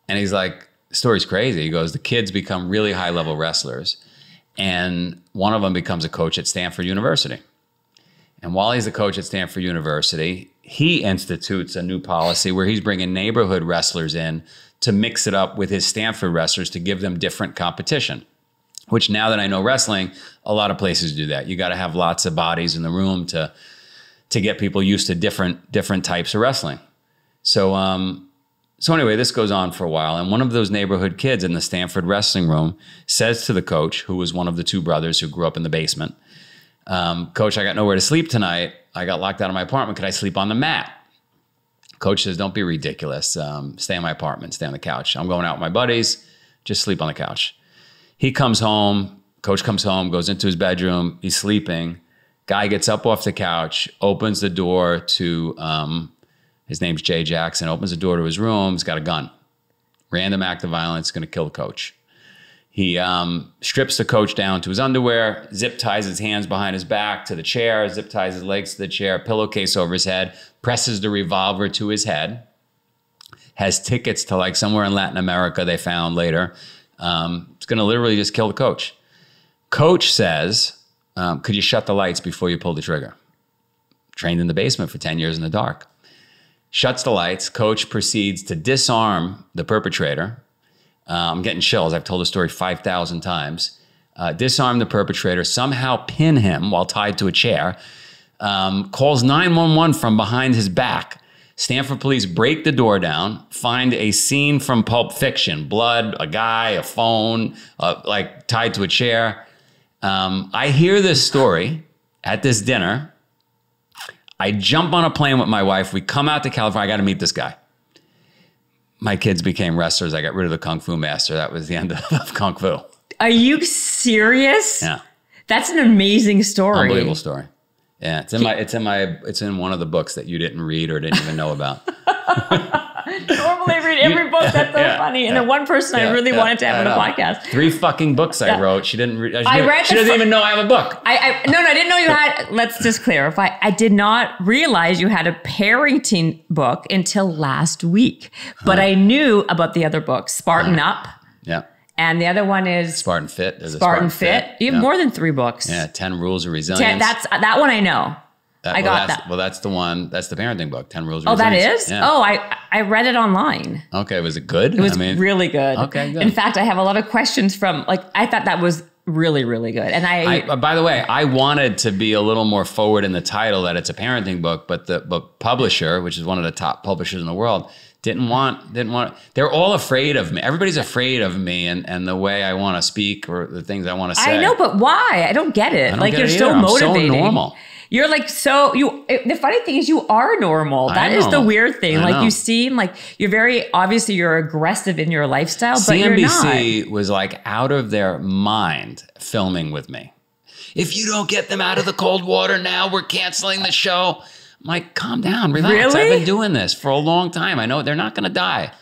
and he's like, "Story's crazy." He goes, "The kids become really high level wrestlers, and one of them becomes a coach at Stanford University. And while he's a coach at Stanford University, he institutes a new policy where he's bringing neighborhood wrestlers in to mix it up with his Stanford wrestlers to give them different competition." Which now that I know wrestling, a lot of places do that. You got to have lots of bodies in the room to to get people used to different different types of wrestling. So um so anyway, this goes on for a while, and one of those neighborhood kids in the Stanford wrestling room says to the coach, who was one of the two brothers who grew up in the basement, um, "Coach, I got nowhere to sleep tonight. I got locked out of my apartment. Could I sleep on the mat?" Coach says, "Don't be ridiculous. Um, stay in my apartment. Stay on the couch. I'm going out with my buddies. Just sleep on the couch." He comes home. Coach comes home, goes into his bedroom. He's sleeping. Guy gets up off the couch, opens the door to um, his name's Jay Jackson. Opens the door to his room. He's got a gun. Random act of violence, going to kill the coach. He um, strips the coach down to his underwear, zip ties his hands behind his back to the chair, zip ties his legs to the chair, pillowcase over his head, presses the revolver to his head, has tickets to like somewhere in Latin America they found later. Um, it's going to literally just kill the coach. Coach says, um, Could you shut the lights before you pull the trigger? Trained in the basement for 10 years in the dark. Shuts the lights. Coach proceeds to disarm the perpetrator. Uh, I'm getting chills. I've told the story 5,000 times. Uh, disarm the perpetrator, somehow pin him while tied to a chair, um, calls 911 from behind his back. Stanford police break the door down, find a scene from Pulp Fiction blood, a guy, a phone, uh, like tied to a chair. Um, I hear this story at this dinner. I jump on a plane with my wife. We come out to California. I got to meet this guy. My kids became wrestlers. I got rid of the Kung Fu master. That was the end of, of Kung Fu. Are you serious? Yeah. That's an amazing story. Unbelievable story. Yeah, it's in my it's in my it's in one of the books that you didn't read or didn't even know about. Normally I read every book. That's so Yeah, funny. And yeah, the one person I really yeah, wanted to have on a know. podcast. Three fucking books I Yeah. wrote. She didn't read. She, I read she doesn't even know I have a book. I, I no no I didn't know you had let's just clarify. I did not realize you had a parenting book until last week. But I knew about the other books, Spartan Up, Yeah, and the other one is Spartan Fit. There's a Spartan, Fit. You have yeah. more than three books. Yeah, ten rules of resilience. Ten- that's that one I know. That- I well, got that's, that. Well, that's the one. That's the parenting book. Ten rules. Oh, that resilience. is? Yeah. Oh, I I read it online. okay. Was it good? It was I mean, really good. Okay, good. In fact, I have a lot of questions from like I thought that was really really good, and I, I, uh, by the way, I wanted to be a little more forward in the title that it's a parenting book, but the but publisher, which is one of the top publishers in the world, didn't want didn't want. They're all afraid of me. Everybody's afraid of me and and the way I want to speak or the things I want to say. I know, but why? I don't get it. don't like get you're it so either. I'm so normal. You're like so you. it- The funny thing is, you are normal. That is the weird thing. I like know. you seem like you're very obviously you're aggressive in your lifestyle, but you're not. CNBC was like out of their mind filming with me. If you don't get them out of the cold water now, we're canceling the show. I'm like, calm down, relax. Really? I've been doing this for a long time. I know they're not going to die.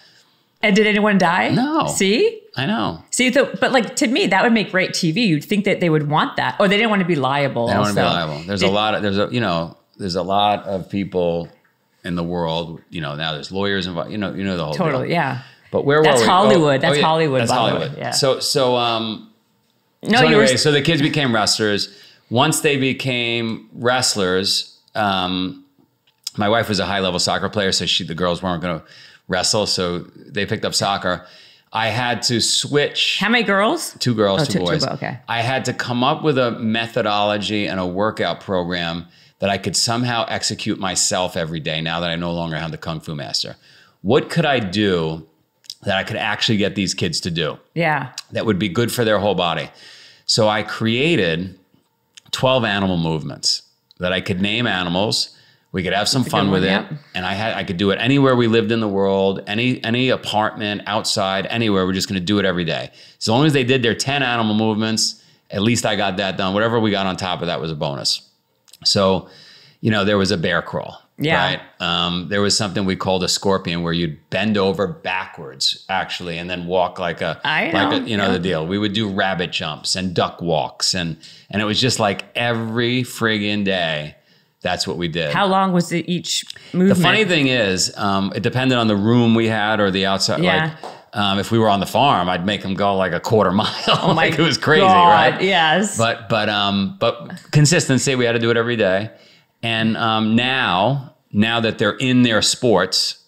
And did anyone die? No. See, I know. see, so, but like to me, that would make great TV. You'd think that they would want that, or they didn't want to be liable. They don't want to be liable. There's a lot of there's a you know there's a lot of people in the world. You know now there's lawyers involved. You know you know the whole deal. Totally, yeah. But where That's were we? Hollywood. That's Hollywood, That's by the way. Hollywood. Yeah. So so um No, so you anyway, were. so the kids became wrestlers. Once they became wrestlers, um, my wife was a high level soccer player, so she the girls weren't going to wrestle, so they picked up soccer. I had to switch How many girls? two girls, Oh, two, two- two boys. bo- okay. I had to come up with a methodology and a workout program that I could somehow execute myself every day now that I no longer have the Kung Fu Master. What could I do that I could actually get these kids to do Yeah. that would be good for their whole body? So I created 12 animal movements that I could name animals. We could have some fun with one, it. yeah. And I had I could do it anywhere we lived in the world, any any apartment, outside, anywhere. We're just gonna do it every day. As long as they did their 10 animal movements, at least I got that done. Whatever we got on top of that was a bonus. So, you know, there was a bear crawl. Yeah. Right. Um, there was something we called a scorpion where you'd bend over backwards, actually, and then walk like a I like a, you know yeah. the deal. We would do rabbit jumps and duck walks, and and it was just like every friggin' day. That's what we did. How long was it each movement? the funny thing is, um, it depended on the room we had or the outside. Yeah. Like, um, if we were on the farm, I'd make them go like a quarter mile. Oh like it was crazy, God, right? Yes. But but um but consistency, we had to do it every day. And um, now now that they're in their sports,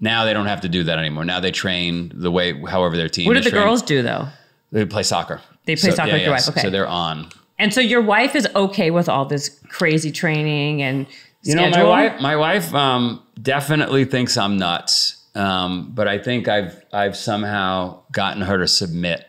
now they don't have to do that anymore. Now they train the way however their team. What did the trained. girls do though? They play soccer. They play soccer with your wife, okay. So they're on. And so your wife is okay with all this crazy training and You know, my wife, my wife um, definitely thinks I'm nuts, um, but I think I've I've somehow gotten her to submit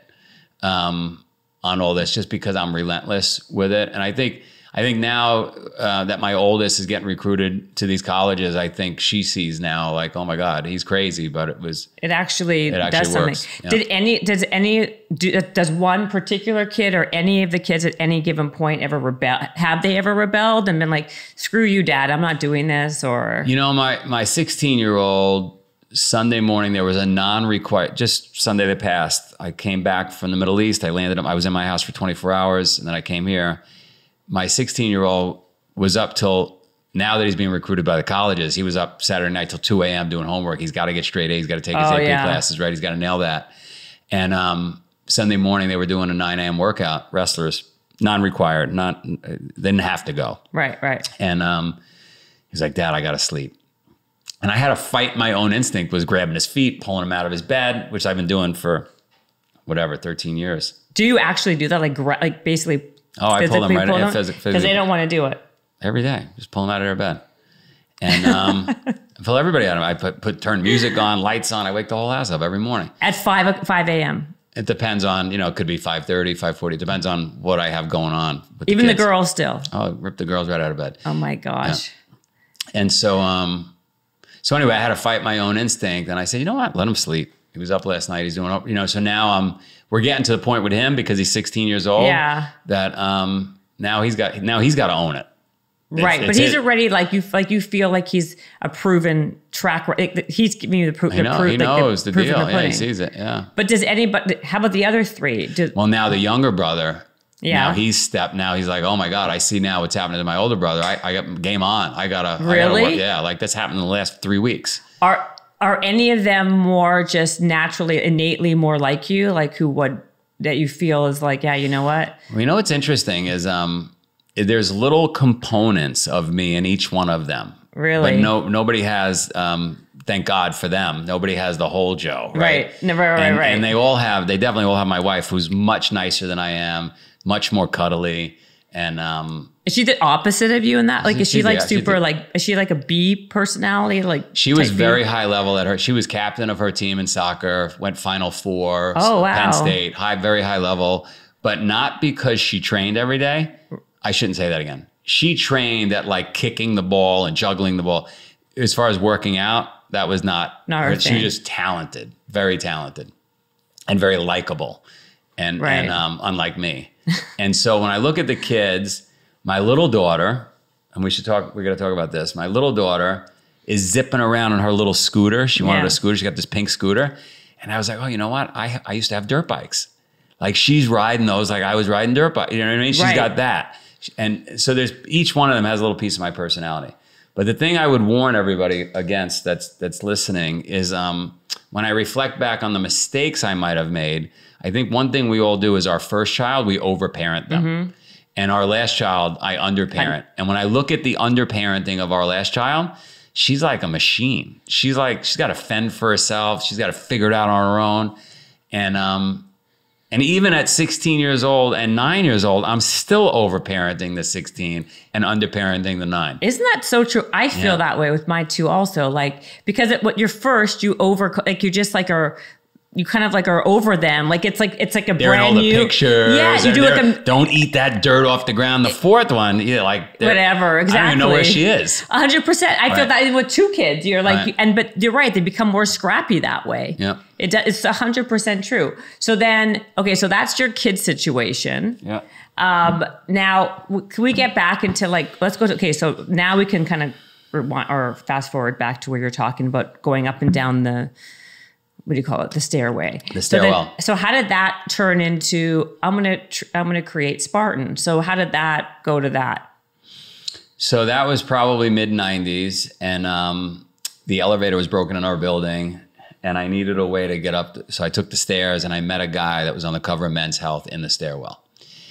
um, on all this just because I'm relentless with it, and I think I think now uh, that my oldest is getting recruited to these colleges, I think she sees now like, oh my god, he's crazy, but it was It actually, actually does something. yeah. Did any does any do, does one particular kid or any of the kids at any given point ever rebel? Have they ever rebelled and been like, "Screw you, Dad, I'm not doing this"? Or You know, my my 16 year old Sunday morning there was a non-required just Sunday that passed. I came back from the Middle East. I landed. I was in my house for 24 hours, and then I came here. My 16 year old was up till now that he's being recruited by the colleges, he was up Saturday night till 2 a.m. doing homework. He's got to get straight A's. He's got to take his Oh, AP yeah. classes right. He's got to nail that. And um, Sunday morning, they were doing a 9 a.m. workout, wrestlers, non required, not, they didn't have to go. Right, right. And um, he's like, Dad, I got to sleep. And I had to fight my own instinct, was grabbing his feet, pulling him out of his bed, which I've been doing for whatever, 13 years. Do you actually do that? Like, like basically. Oh, I pull them right in, phys- because they don't want to do it. every day. Just pull them out of their bed. And um, I pull everybody out of it. I put, put turn music on, lights on. I wake the whole house up every morning. At five five a.m. It depends on, you know, it could be 5.30, 5.40. It depends on what I have going on. Even the kids. girls still. Oh, rip the girls right out of bed. Oh my gosh. And so, um, so anyway, I had to fight my own instinct, and I said, you know what? Let him sleep. He was up last night. He's doing, you know. So now um, we're getting to the point with him because he's 16 years old. Yeah. That um, now he's got now he's got to own it. It's- right, but he's it. already like you like you feel like he's a proven track. Like, he's giving you the proof. The know, proof he knows the, proof deal. the yeah, he sees it. Yeah. But does anybody? How about the other three? Do, Well, now the younger brother. Yeah. Now he's stepped. Now he's like, oh my god, I see now what's happening to my older brother. I, I got game on. I gotta. I gotta Really? work. Yeah, like that's happened in the last three weeks. are are any of them more just naturally, innately more like you? Like who would that you feel is like, yeah, you know what? Well, you know what's interesting is um, there's little components of me in each one of them. Really? But no, nobody has. Um, thank God for them. Nobody has the whole Joe. Right. Right. Never. Right. and, right. and they all have. They definitely all have my wife, who's much nicer than I am, much more cuddly, and um, is she the opposite of you in that? Like, is she like she's super? like, is she like a B personality? Like, She was type B? very high level at her. She was captain of her team in soccer. Went Final Four. Oh, wow. Penn State, high, very high level, but not because she trained every day. I shouldn't say that again. She trained at like kicking the ball and juggling the ball. As far as working out, that was not. Not her She was just talented, very talented, and very likable, and Right. and um, unlike me. and so when I look at the kids, my little daughter, and we should talk. We got to talk about this. My little daughter is zipping around on her little scooter. She wanted Yeah. a scooter. She got this pink scooter, and I was like, oh, you know what? I I used to have dirt bikes. Like she's riding those, like I was riding dirt bike. You know what I mean? She's Right. got that, and so there's each one of them has a little piece of my personality. But the thing I would warn everybody against that's that's listening is um, when I reflect back on the mistakes I might have made. I think one thing we all do is our first child we overparent them, and our last child I underparent. And when I look at the underparenting of our last child, she's like a machine. She's like she's got to fend for herself. She's got to figure it out on her own, and um, and even at 16 years old and nine years old, I'm still overparenting the 16 and underparenting the nine. Isn't that so true? I feel Yeah. that way with my two also. Like because it, what you're first, you over like you just like are you kind of like are over them. Like it's like it's like a They're in brand all the new pictures. Yeah, you do like a don't eat that dirt off the ground. The fourth one, yeah, like Whatever, I don't even know where exactly. she is. A hundred percent. I feel that with two kids. You're like, Right. and but you're right. They become more scrappy that way. Yep. It does, it's a hundred percent true. So then, okay, so that's your kid situation. Yeah. Um, now, can we get back into like, let's go to, okay, so now we can kind of rewind or fast forward back to where you're talking about going up and down the, what do you call it? The stairway. The So, then- stairwell. so how did that turn into, I'm to, tr- I'm going to create Spartan. So how did that go to that? So that was probably mid 90s, and um, the elevator was broken in our building, and I needed a way to get up. so I took the stairs, and I met a guy that was on the cover of Men's Health in the stairwell.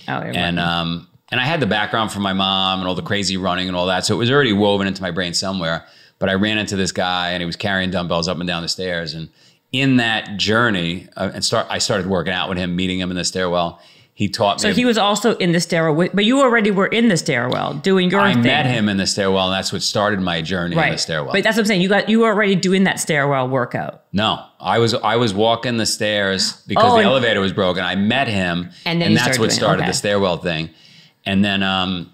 Oh, and um, and I had the background from my mom and all the crazy running and all that, so it was already woven into my brain somewhere. But I ran into this guy, and he was carrying dumbbells up and down the stairs. And in that journey, uh, and start, I started working out with him, meeting him in the stairwell. He taught me. So he was also in the stairwell, but you already were in the stairwell doing your thing. I thing. met him in the stairwell, and that's what started my journey in the stairwell. But that's what I'm saying. You got you were already doing that stairwell workout, No, I was I was walking the stairs because Oh, the elevator was broken. I met him, And then you that's what started okay. the stairwell thing. And then, um,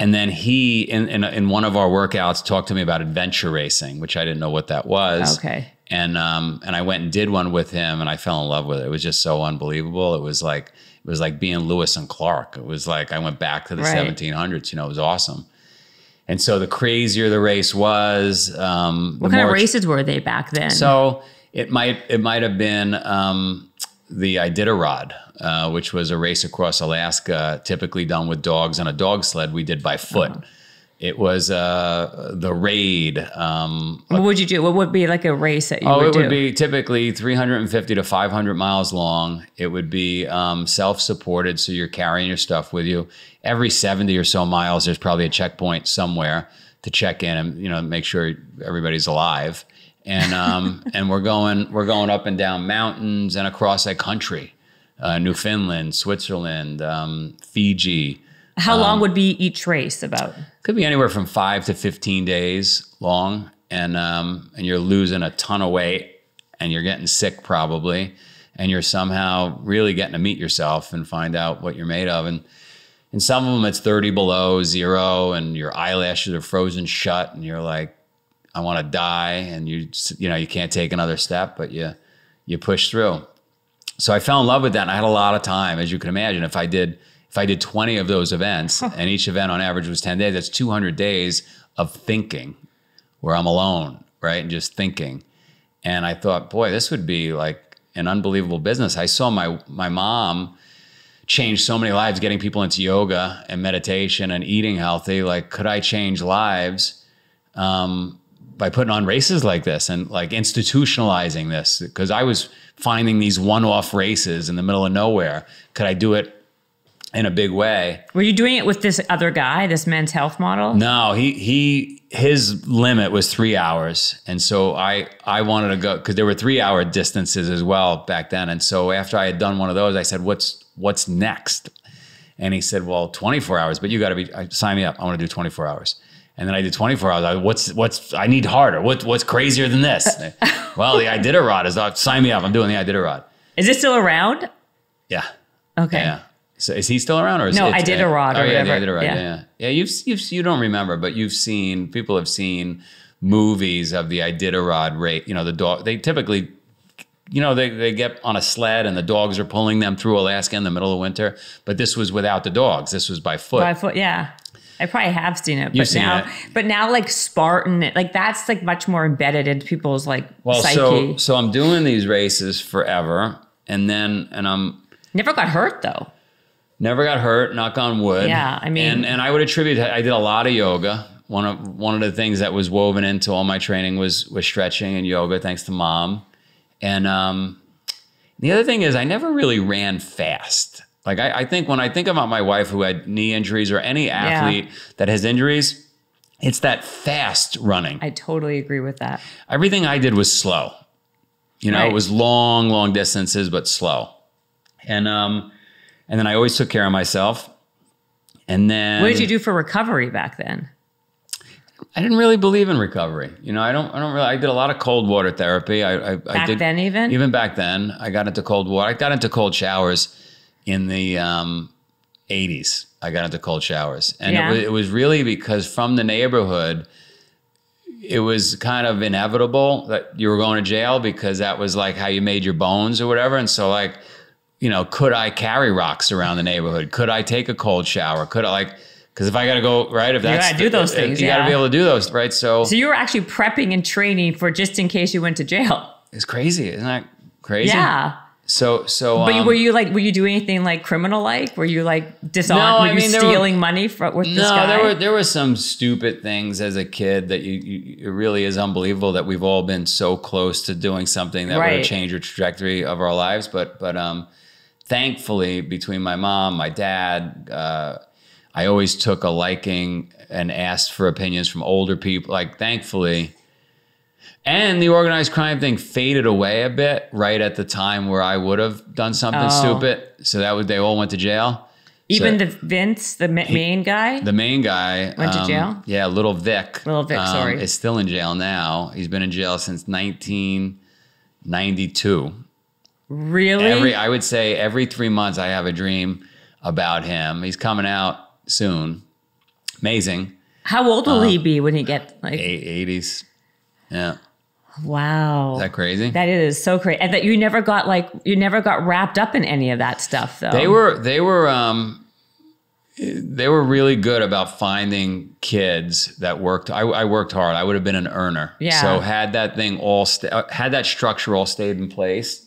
and then he in, in in one of our workouts talked to me about adventure racing, which I didn't know what that was. Okay. And um, and I went and did one with him, and I fell in love with it. It was just so unbelievable. It was like it was like being Lewis and Clark. It was like I went back to the Right. 1700s. You know, it was awesome. And so the crazier the race was, um, what kind of races were they back then? so it might it might have been um, the Iditarod, uh, which was a race across Alaska, typically done with dogs on a dog sled. We did by foot. It was uh, the raid. Um, What would you do? What would be like a race that you oh, would it do? Oh, it would be typically 350 to 500 miles long. It would be um, self-supported, so you're carrying your stuff with you. Every 70 or so miles, there's probably a checkpoint somewhere to check in and you know make sure everybody's alive. And um, and we're going we're going up and down mountains and across a country, uh, Newfoundland, Switzerland, um, Fiji. How um, long would be each race about? Could be anywhere from five to 15 days long. And, um, and you're losing a ton of weight and you're getting sick probably. And you're somehow really getting to meet yourself and find out what you're made of. And in some of them, it's 30 below zero and your eyelashes are frozen shut and you're like, I want to die. And you, you know, you can't take another step, but you, you push through. So I fell in love with that. And I had a lot of time, as you can imagine. If I did, if I did 20 of those events and each event on average was 10 days, that's 200 days of thinking where I'm alone, right? And just thinking. And I thought, boy, this would be like an unbelievable business. I saw my my mom change so many lives getting people into yoga and meditation and eating healthy. Like, could I change lives um, by putting on races like this and like institutionalizing this? Because I was finding these one-off races in the middle of nowhere. Could I do it in a big way? Were you doing it with this other guy, this men's health model? No, he he his limit was three hours, and so I I wanted to go because there were three hour distances as well back then. And so after I had done one of those, I said, "What's what's next?" And he said, "Well, 24 hours, but you got to be sign me up. I want to do 24 hours." And then I did 24 hours. I, what's what's I need harder. What what's crazier than this? well, the Iditarod is uh, sign me up. I'm doing the Iditarod. Is it still around? Yeah. Okay. Yeah. So is he still around or is No, it's- Iditarod or oh, yeah, the whatever. Yeah. Yeah. yeah, yeah. You've you've you don't remember, but you've seen people have seen movies of the Iditarod rate. You know, the dog. They typically, you know, they they get on a sled and the dogs are pulling them through Alaska in the middle of winter. But this was without the dogs. This was by foot. By foot, yeah. I probably have seen it, You've but seen now, it. but now like Spartan, like that's like much more embedded into people's like well, psyche. so so I'm doing these races forever, and then and I'm Never got hurt though. Never got hurt, knock on wood. Yeah, I mean- and and I would attribute I did a lot of yoga. One of one of the things that was woven into all my training was was stretching and yoga, thanks to mom. And um, the other thing is I never really ran fast. Like I, I think when I think about my wife who had knee injuries or any athlete that has injuries, it's that fast running. I totally agree with that. Everything I did was slow. You know, Right. it was long, long distances, but slow. And um, and then I always took care of myself. And then What did you do for recovery back then? I didn't really believe in recovery. You know, I don't. I don't really. I did a lot of cold water therapy. I, I, I Back did then, even? even back then, I got into cold water. I got into cold showers in the um, '80s. I got into cold showers, and Yeah. it, was, it was really because from the neighborhood, it was kind of inevitable that you were going to jail because that was like how you made your bones or whatever. And so, like, you know, could I carry rocks around the neighborhood? Could I take a cold shower? Could I like? Because if I got to go right, if that's gotta do those things, you got to be able to do those, right? So, So you were actually prepping and training for just in case you went to jail. it's crazy, isn't that crazy? Yeah. So, so, But um, were you like, were you doing anything like criminal like? Were you like dishonest? No, were I you mean, were- stealing money from with this no, guy? there were there were some stupid things as a kid that you, you it really is unbelievable that we've all been so close to doing something that would Right. have changed the trajectory of our lives. But but um, thankfully, between my mom, my dad, uh, I always took a liking and asked for opinions from older people. Like thankfully. And the organized crime thing faded away a bit right at the time where I would have done something Oh. stupid. So that was they all went to jail. Even So- the Vince, the ma- main guy. the main guy Went to um, jail? Yeah, little Vic. Little Vic, um, sorry. is still in jail now. He's been in jail since 1992. Really? Every I would say every three months I have a dream about him. He's coming out soon. Amazing. How old will he be when he get like? 80s. Yeah. Wow. Is that crazy? That is so crazy. And that you never got like you never got wrapped up in any of that stuff though. They were they were um they were really good about finding kids that worked. I, I worked hard. I would have been an earner. Yeah. So had that thing all uh, had that structure all stayed in place,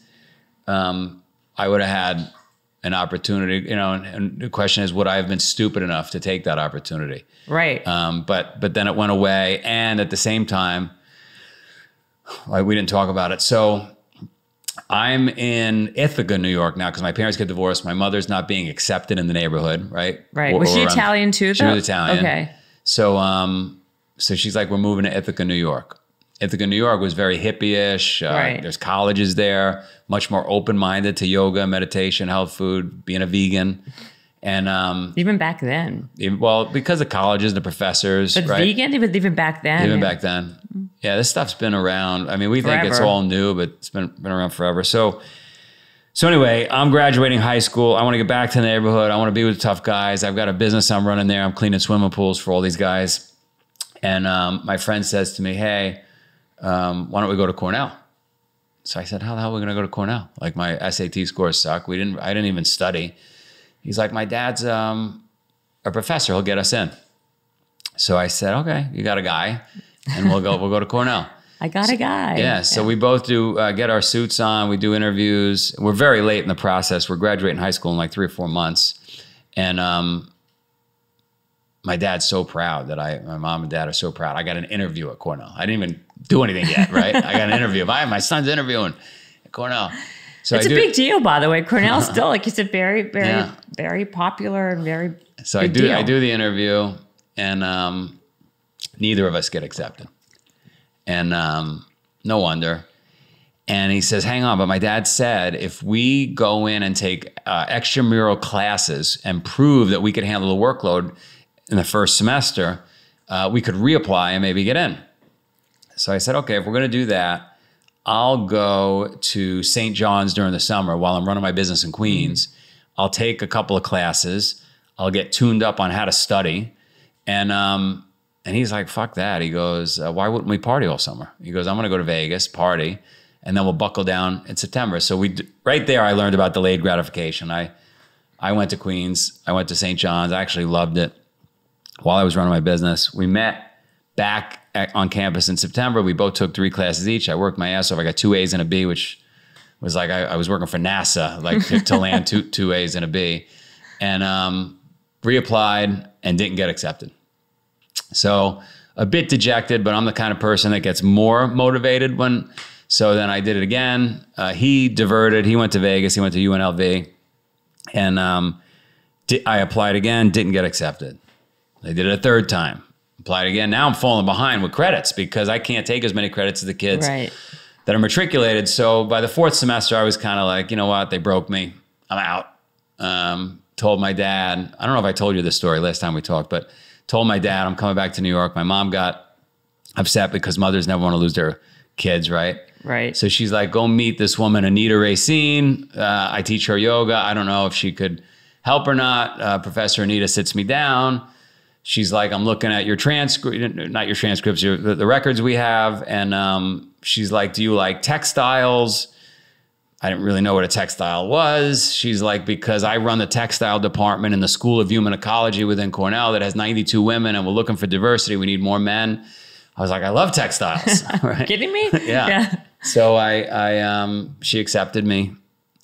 um, I would have had an opportunity, you know, and, and the question is, would I have been stupid enough to take that opportunity? Right. Um, but but then it went away, and at the same time, like we didn't talk about it. So I'm in Ithaca, New York now because my parents get divorced. My mother's not being accepted in the neighborhood, right? right. Or- Was she um, Italian too? She though? was Italian. Okay. So um, so she's like, we're moving to Ithaca, New York. Ithaca, New York was very hippie-ish. Uh, Right. There's colleges there, much more open-minded to yoga, meditation, health food, being a vegan. And um, Even back then. even- well, because of colleges, and the professors, But right? vegan, even even back then. even yeah. back then. Yeah, this stuff's been around. I mean, we think it's all new, but it's been been around forever. So, so anyway, I'm graduating high school. I want to get back to the neighborhood. I want to be with tough guys. I've got a business I'm running there. I'm cleaning swimming pools for all these guys. And um, my friend says to me, "Hey, um, why don't we go to Cornell?" So I said, "How the hell are we going to go to Cornell? Like my SAT scores suck. We didn't. I didn't even study." He's like, "My dad's um, a professor. He'll get us in." So I said, "Okay, you got a guy." and we'll go we'll go to Cornell. I got a guy. Yeah, so we both do uh, get our suits on. We do interviews. We're very late in the process. We're graduating high school in like three or four months, and um, my dad's so proud that I, my mom and dad are so proud. I got an interview at Cornell. I didn't even do anything yet, right? I got an interview. My my son's interviewing at Cornell. So It's I a do, big deal, by the way. Cornell's still, like you said, very, very, Yeah. very popular and very. So I do deal. I do the interview, and um, neither of us get accepted, and um, no wonder. And he says, "Hang on," but my dad said if we go in and take uh, extramural classes and prove that we could handle the workload in the first semester, uh, we could reapply and maybe get in. So I said, "Okay, if we're going to do that." I'll go to St. John's during the summer while I'm running my business in Queens. I'll take a couple of classes. I'll get tuned up on how to study. And um, and he's like, fuck that. He goes, uh, why wouldn't we party all summer? He goes, I'm going to go to Vegas, party, and then we'll buckle down in September. So we right there, I learned about delayed gratification. I I went to Queens. I went to St. John's. I actually loved it while I was running my business. We met back on campus in September. We both took three classes each. I worked my ass off. I got two A's and a B, which was like I, I was working for NASA, like to, to land two two A's and a B, and um, reapplied and didn't get accepted. So a bit dejected, but I'm the kind of person that gets more motivated when. So then I did it again. Uh, he diverted. He went to Vegas. He went to UNLV, and um, di- I applied again. Didn't get accepted. I did it a third time. Applied again. Now I'm falling behind with credits because I can't take as many credits as the kids Right. that are matriculated. So by the fourth semester, I was kind of like, you know what? They broke me. I'm out. Um, told my dad, I don't know if I told you this story last time we talked, but told my dad I'm coming back to New York. My mom got upset because mothers never want to lose their kids, right? Right. So she's like, go meet this woman, Anita Racine. Uh, I teach her yoga. I don't know if she could help or not. Uh, Professor Anita sits me down. She's like, I'm looking at your transcript, not your transcripts, your, the, the records we have. And um, she's like, Do you like textiles? I didn't really know what a textile was. She's like, Because I run the textile department in the School of Human Ecology within Cornell that has 92 women, and we're looking for diversity. We need more men. I was like, I love textiles. right? Kidding me? Yeah. So I, I, um, she accepted me,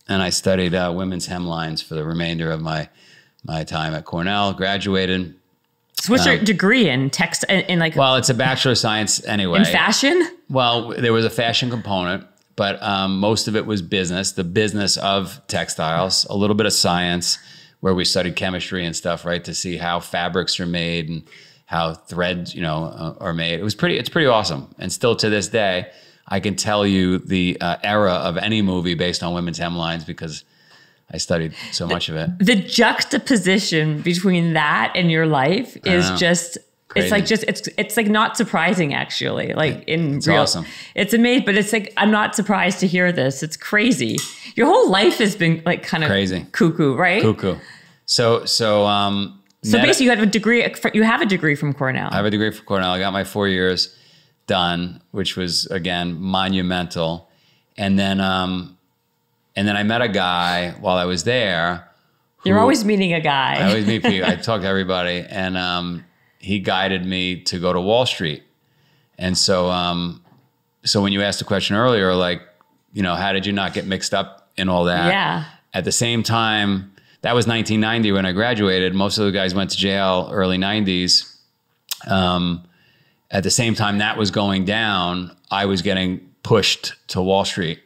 and I studied uh, women's hemlines for the remainder of my my time at Cornell. Graduated. So what's your degree in text in, in like Um, Well, it's a bachelor of science anyway. in fashion? Well, there was a fashion component, but um, most of it was business, the business of textiles, a little bit of science, where we studied chemistry and stuff, right, to see how fabrics are made and how threads, you know, uh, are made. It was pretty. It's pretty awesome, and still to this day, I can tell you the uh, era of any movie based on women's hemlines because I studied so much of it. The juxtaposition between that and your life is know. just Crazy. it's like just it's it's like not surprising actually. Like in It's real awesome. It's amazing, but it's like I'm not surprised to hear this. It's crazy. Your whole life has been like kind of Crazy. cuckoo, right? Cuckoo. So so um. So net- basically, you have a degree. You have a degree from Cornell. I have a degree from Cornell. I got my four years done, which was again monumental. And then, um, and then I met a guy while I was there. You're always meeting a guy. I always meet people. I talk to everybody, and um, he guided me to go to Wall Street. And so, um, so when you asked the question earlier, like, you know, how did you not get mixed up in all that? yeah. At the same time, that was 1990 when I graduated. Most of the guys went to jail early 90s. Um, at the same time that was going down, I was getting pushed to Wall Street.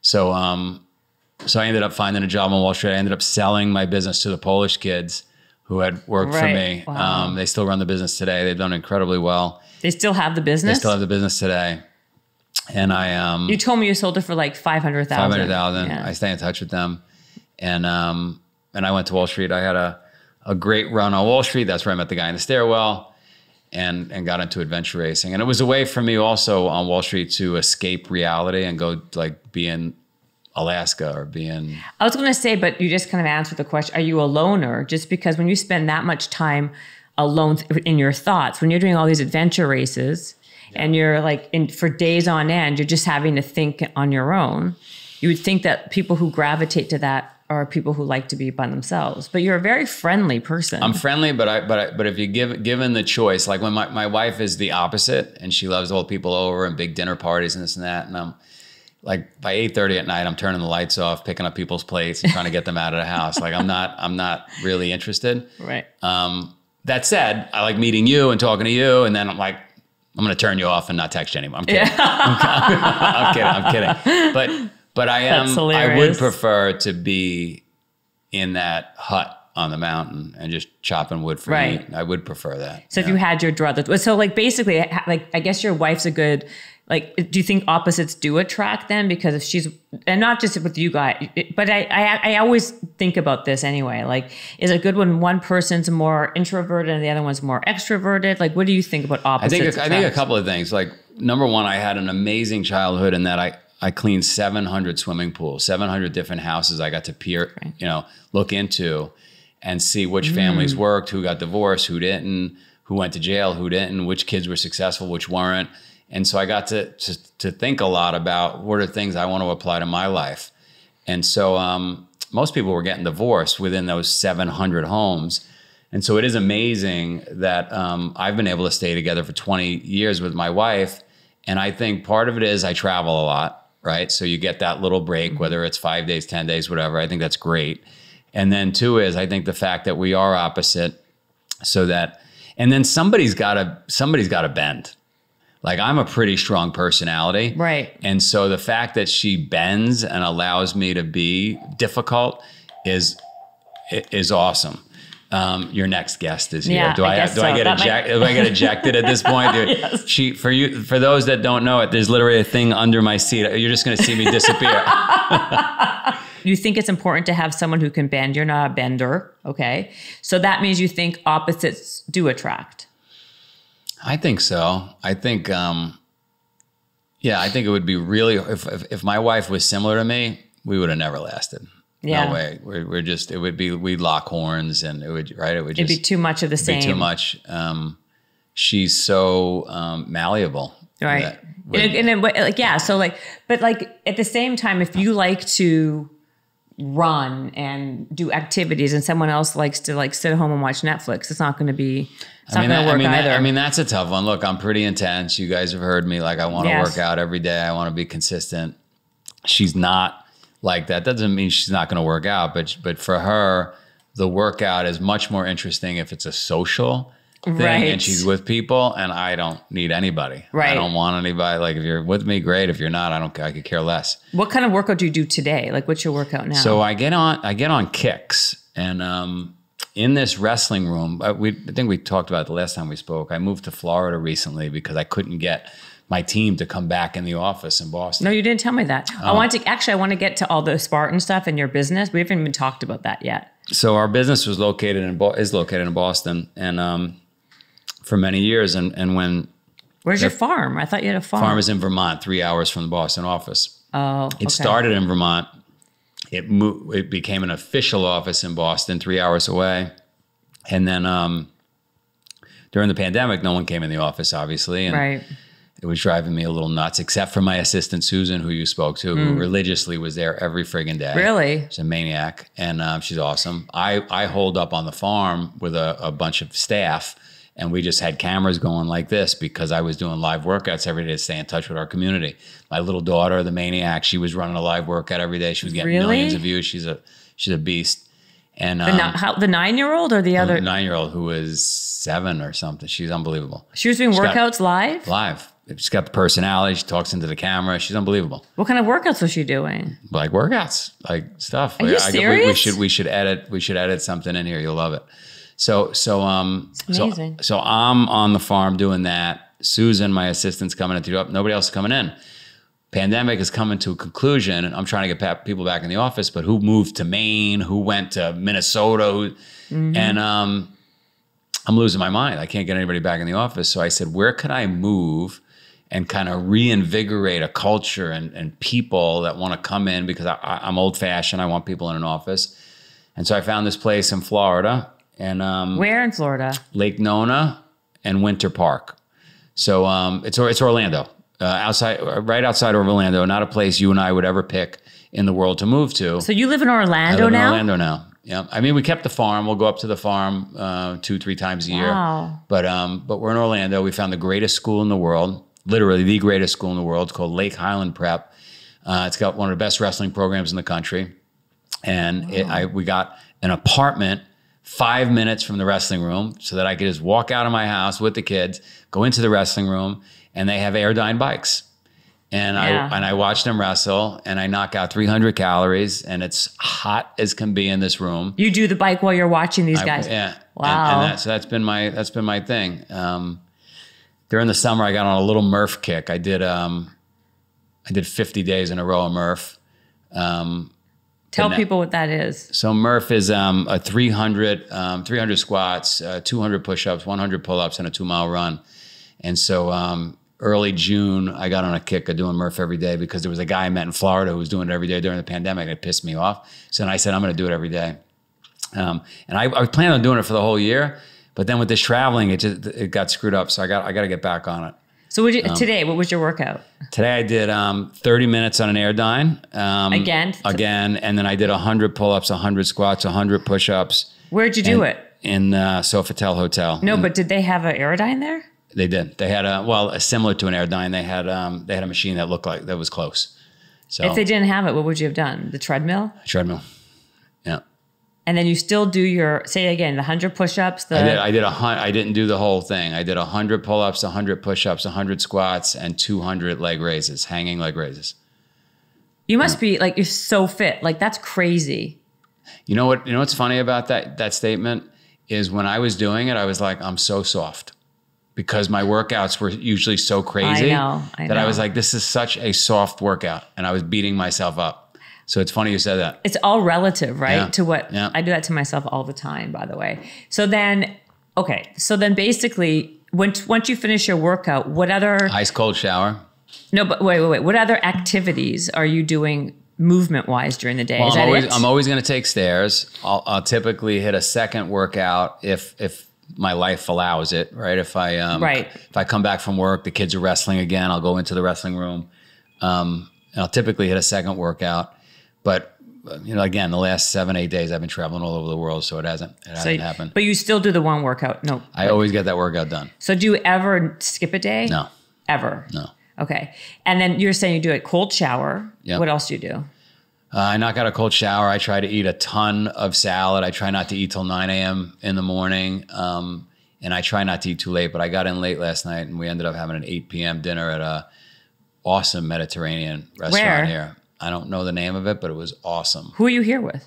So, um, so I ended up finding a job on Wall Street. I ended up selling my business to the Polish kids who had worked for me. Wow. Um, they still run the business today. They've done incredibly well. They still have the business. They still have the business today. And I, um, you told me you sold it for like five hundred thousand. five hundred thousand. Yeah. I stay in touch with them, and um, and I went to Wall Street. I had a a great run on Wall Street. That's where I met the guy in the stairwell, and and got into adventure racing. And it was a way for me also on Wall Street to escape reality and go like be in Alaska or being. I was going to say, but you just kind of answered the question: Are you a loner? Just because when you spend that much time alone in your thoughts, when you're doing all these adventure races, and you're like in for days on end, you're just having to think on your own. You would think that people who gravitate to that are people who like to be by themselves. But you're a very friendly person. I'm friendly, but I but I, but if you give given the choice, like when my, my wife is the opposite, and she loves to hold people over and big dinner parties and this and that, and I'm like by eight thirty at night, I'm turning the lights off, picking up people's plates, and trying to get them out of the house. Like I'm not I'm not really interested. right. Um, that said, I like meeting you and talking to you, and then I'm like, I'm going to turn you off and not text you anymore. I'm kidding. I'm kidding. I'm kidding. But but I am. I would prefer to be in that hut on the mountain and just chopping wood for Right. meat. I would prefer that. So if you had your druthers, so like basically, like I guess your wife's a good. Like, do you think opposites do attract them? Because if she's, and not just with you guys, but I, I, I always think about this anyway. Like, is it good when one person's more introverted and the other one's more extroverted? Like, what do you think about opposites I think I think a couple of things. Like number one, I had an amazing childhood in that I I cleaned 700 swimming pools, 700 different houses. I got to peer, you know, look into and see which families mm. worked, who got divorced, who didn't, who went to jail, who didn't, which kids were successful, which weren't. And so I got to to, to think a lot about what are things I want to apply to my life. And so um, most people were getting divorced within those 700 homes. And so it is amazing that um, I've been able to stay together for 20 years with my wife. And I think part of it is I travel a lot, right? So you get that little break, whether it's five days, 10 days, whatever. I think that's great. And then two is I think the fact that we are opposite so that, and then somebody's got to, somebody's got to bend. Like I'm a pretty strong personality. Right. And so the fact that she bends and allows me to be difficult is is awesome. Um, your next guest is here. Yeah, do I I, do I get That might- ejected? do I get ejected at this point? Do- Yes. She for you for those that don't know it, there's literally a thing under my seat. You're just going to see me disappear. you think it's important to have someone who can bend. You're not a bender, okay? So that means you think opposites do attract. I think so. I think, um, yeah, I think it would be really if, if if my wife was similar to me, we would have never lasted. Yeah. No way. We're, we're just it would be we'd lock horns and it would right. It would It'd just be too much of the same. too much. Um, she's so um, malleable. right and, and then, like yeah so like but like at the same time if you like to run and do activities and someone else likes to like sit at home and watch netflix it's not going to be it's I mean, going that, to I work mean, that- either I mean, that's a tough one. Look, I'm pretty intense. You guys have heard me. Like, I want to Yes. work out every day. I want to be consistent. She's not like that. Doesn't mean she's not going to work out, but but for her, the workout is much more interesting if it's a social thing Right. and she's with people. And I don't need anybody. Right. I don't want anybody. Like, if you're with me, great. If you're not, I don't. I could care less. what kind of workout do you do today like what's your workout now So I get on I get on kicks and um, in this wrestling room, uh, we I think we talked about it the last time we spoke. I moved to Florida recently because I couldn't get my team to come back in the office in Boston. no you didn't tell me that Oh. i want to actually i want to get to all the spartan stuff in your business we haven't even talked about that yet So our business was located in Bo- is located in Boston and um, for many years and and when where's your farm i thought you had a farm farm is in Vermont, 3 hours from the Boston office. oh It okay. started in Vermont. It moved, it became an official office in Boston, three hours away. And then um, during the pandemic, no one came in the office, obviously, and right it was driving me a little nuts. Except for my assistant Susan, who you spoke to, who religiously was there every friggin' day. Hmm. Really? she's a maniac, and um, she's awesome. I I hold up on the farm with a, a bunch of staff. And we just had cameras going like this because I was doing live workouts every day to stay in touch with our community. My little daughter, the maniac, she was running a live workout every day. She was getting Really? millions of views. She's a she's a beast. And The, um, ni- how, the nine year old or the other? nine year old who was seven or something. She's unbelievable. She was doing got- workouts live. Live. She's got the personality. She talks into the camera. She's unbelievable. What kind of workouts was she doing? Like workouts, like stuff. Are you Like, I- we- We, should we should edit we should edit something in here. You'll love it. So so um so so I'm on the farm doing that. Susan, my assistant's coming into up. nobody else is coming in. Pandemic is coming to a conclusion, and I'm trying to get people back in the office. But who moved to Maine? Who went to Minnesota? Who, Mm-hmm. And um, I'm losing my mind. I can't get anybody back in the office. So I said, where could I move and kind of reinvigorate a culture and, and people that want to come in because I, I, I'm old fashioned. I want people in an office. And so I found this place in Florida and um, Where in Florida? Lake Nona and Winter Park. So um, it's it's Orlando, uh, outside, right outside of Orlando. Not a place you and I would ever pick in the world to move to. So you live in I Orlando live in now? Orlando now. Yeah, I mean, we kept the farm. We'll go up to the farm uh, two, three times a year. Wow. But um, but we're in Orlando. We found the greatest school in the world, literally the greatest school in the world. It's called Lake Highland Prep. Uh, it's got one of the best wrestling programs in the country, and it, I we got an apartment five minutes from the wrestling room, so that I could just walk out of my house with the kids, go into the wrestling room, and they have Airdyne bikes and Yeah. I and I watch them wrestle, and I knock out 300 calories, and it's hot as can be in this room. You do the bike while you're watching these I- guys. yeah, Wow. And, and that's that's been my that's been my thing. Um, during the summer, I got on a little Murph kick. I did um, I did 50 days in a row of Murph. Tell na- people what that is. So Murph is um, a 300, um, 300 squats, uh, 200 push-ups, 100 pull-ups, and a two-mile run. And so um, early June, I got on a kick of doing Murph every day because there was a guy I met in Florida who was doing it every day during the pandemic. And It pissed me off. So then I said, I'm going to do it every day. Um, and I, I was planning on doing it for the whole year, but then with this traveling, it just it got screwed up. So I got I got to get back on it. So would you, Um, today, what was your workout? Today I did um, 30 minutes on an Airdyne. Um, Again? Again. And then I did 100 pull-ups, 100 squats, 100 push-ups Where'd you do it? in uh, Sofitel Hotel. No, but did they have an Airdyne there? They did. They had a well, similar to an Airdyne. They had um, they had a machine that looked like that was close. So If they didn't have it, what would you have done? The treadmill? treadmill. Yeah, And then you still do your, say again, the 100 push ups, the I did. I did a hun- I didn't do the whole thing. I did hundred pull-ups, hundred push-ups, hundred squats, and two hundred leg raises, hanging leg raises. You must be like you're so fit. Like that's crazy. You know what? You know what's funny about that that statement is when I was doing it, I was like, I'm so soft because my workouts were usually so crazy know, I that I was like, this is such a soft workout, and I was beating myself up. So it's funny you said that. It's all relative, right? Yeah. To what Yeah. I do that to myself all the time, by the way. So then, okay. So then basically, once once you finish your workout, what other Ice cold shower. no, but wait, wait, wait. What other activities are you doing movement wise during the day? Well, I'm always? I'm always going to take stairs. I'll, I'll typically hit a second workout if if my life allows it. Right. If I um, Right. If I come back from work, the kids are wrestling again. I'll go into the wrestling room. Um, and I'll typically hit a second workout. But uh, you know, again, the last seven eight days I've been traveling all over the world, so it hasn't it So- hasn't happened. But you still do the one workout. No. I always get that workout done. So do you ever skip a day? No, Ever? no. Okay. And then you're saying you do a cold shower. Yep. What else do you do? Uh, I knock out a cold shower. I try to eat a ton of salad. I try not to eat till 9 a.m. in the morning. Um, and I try not to eat too late, but I got in late last night and we ended up having an 8 p.m. dinner at a awesome Mediterranean restaurant Where? here. I don't know the name of it, but it was awesome. Who are you here with?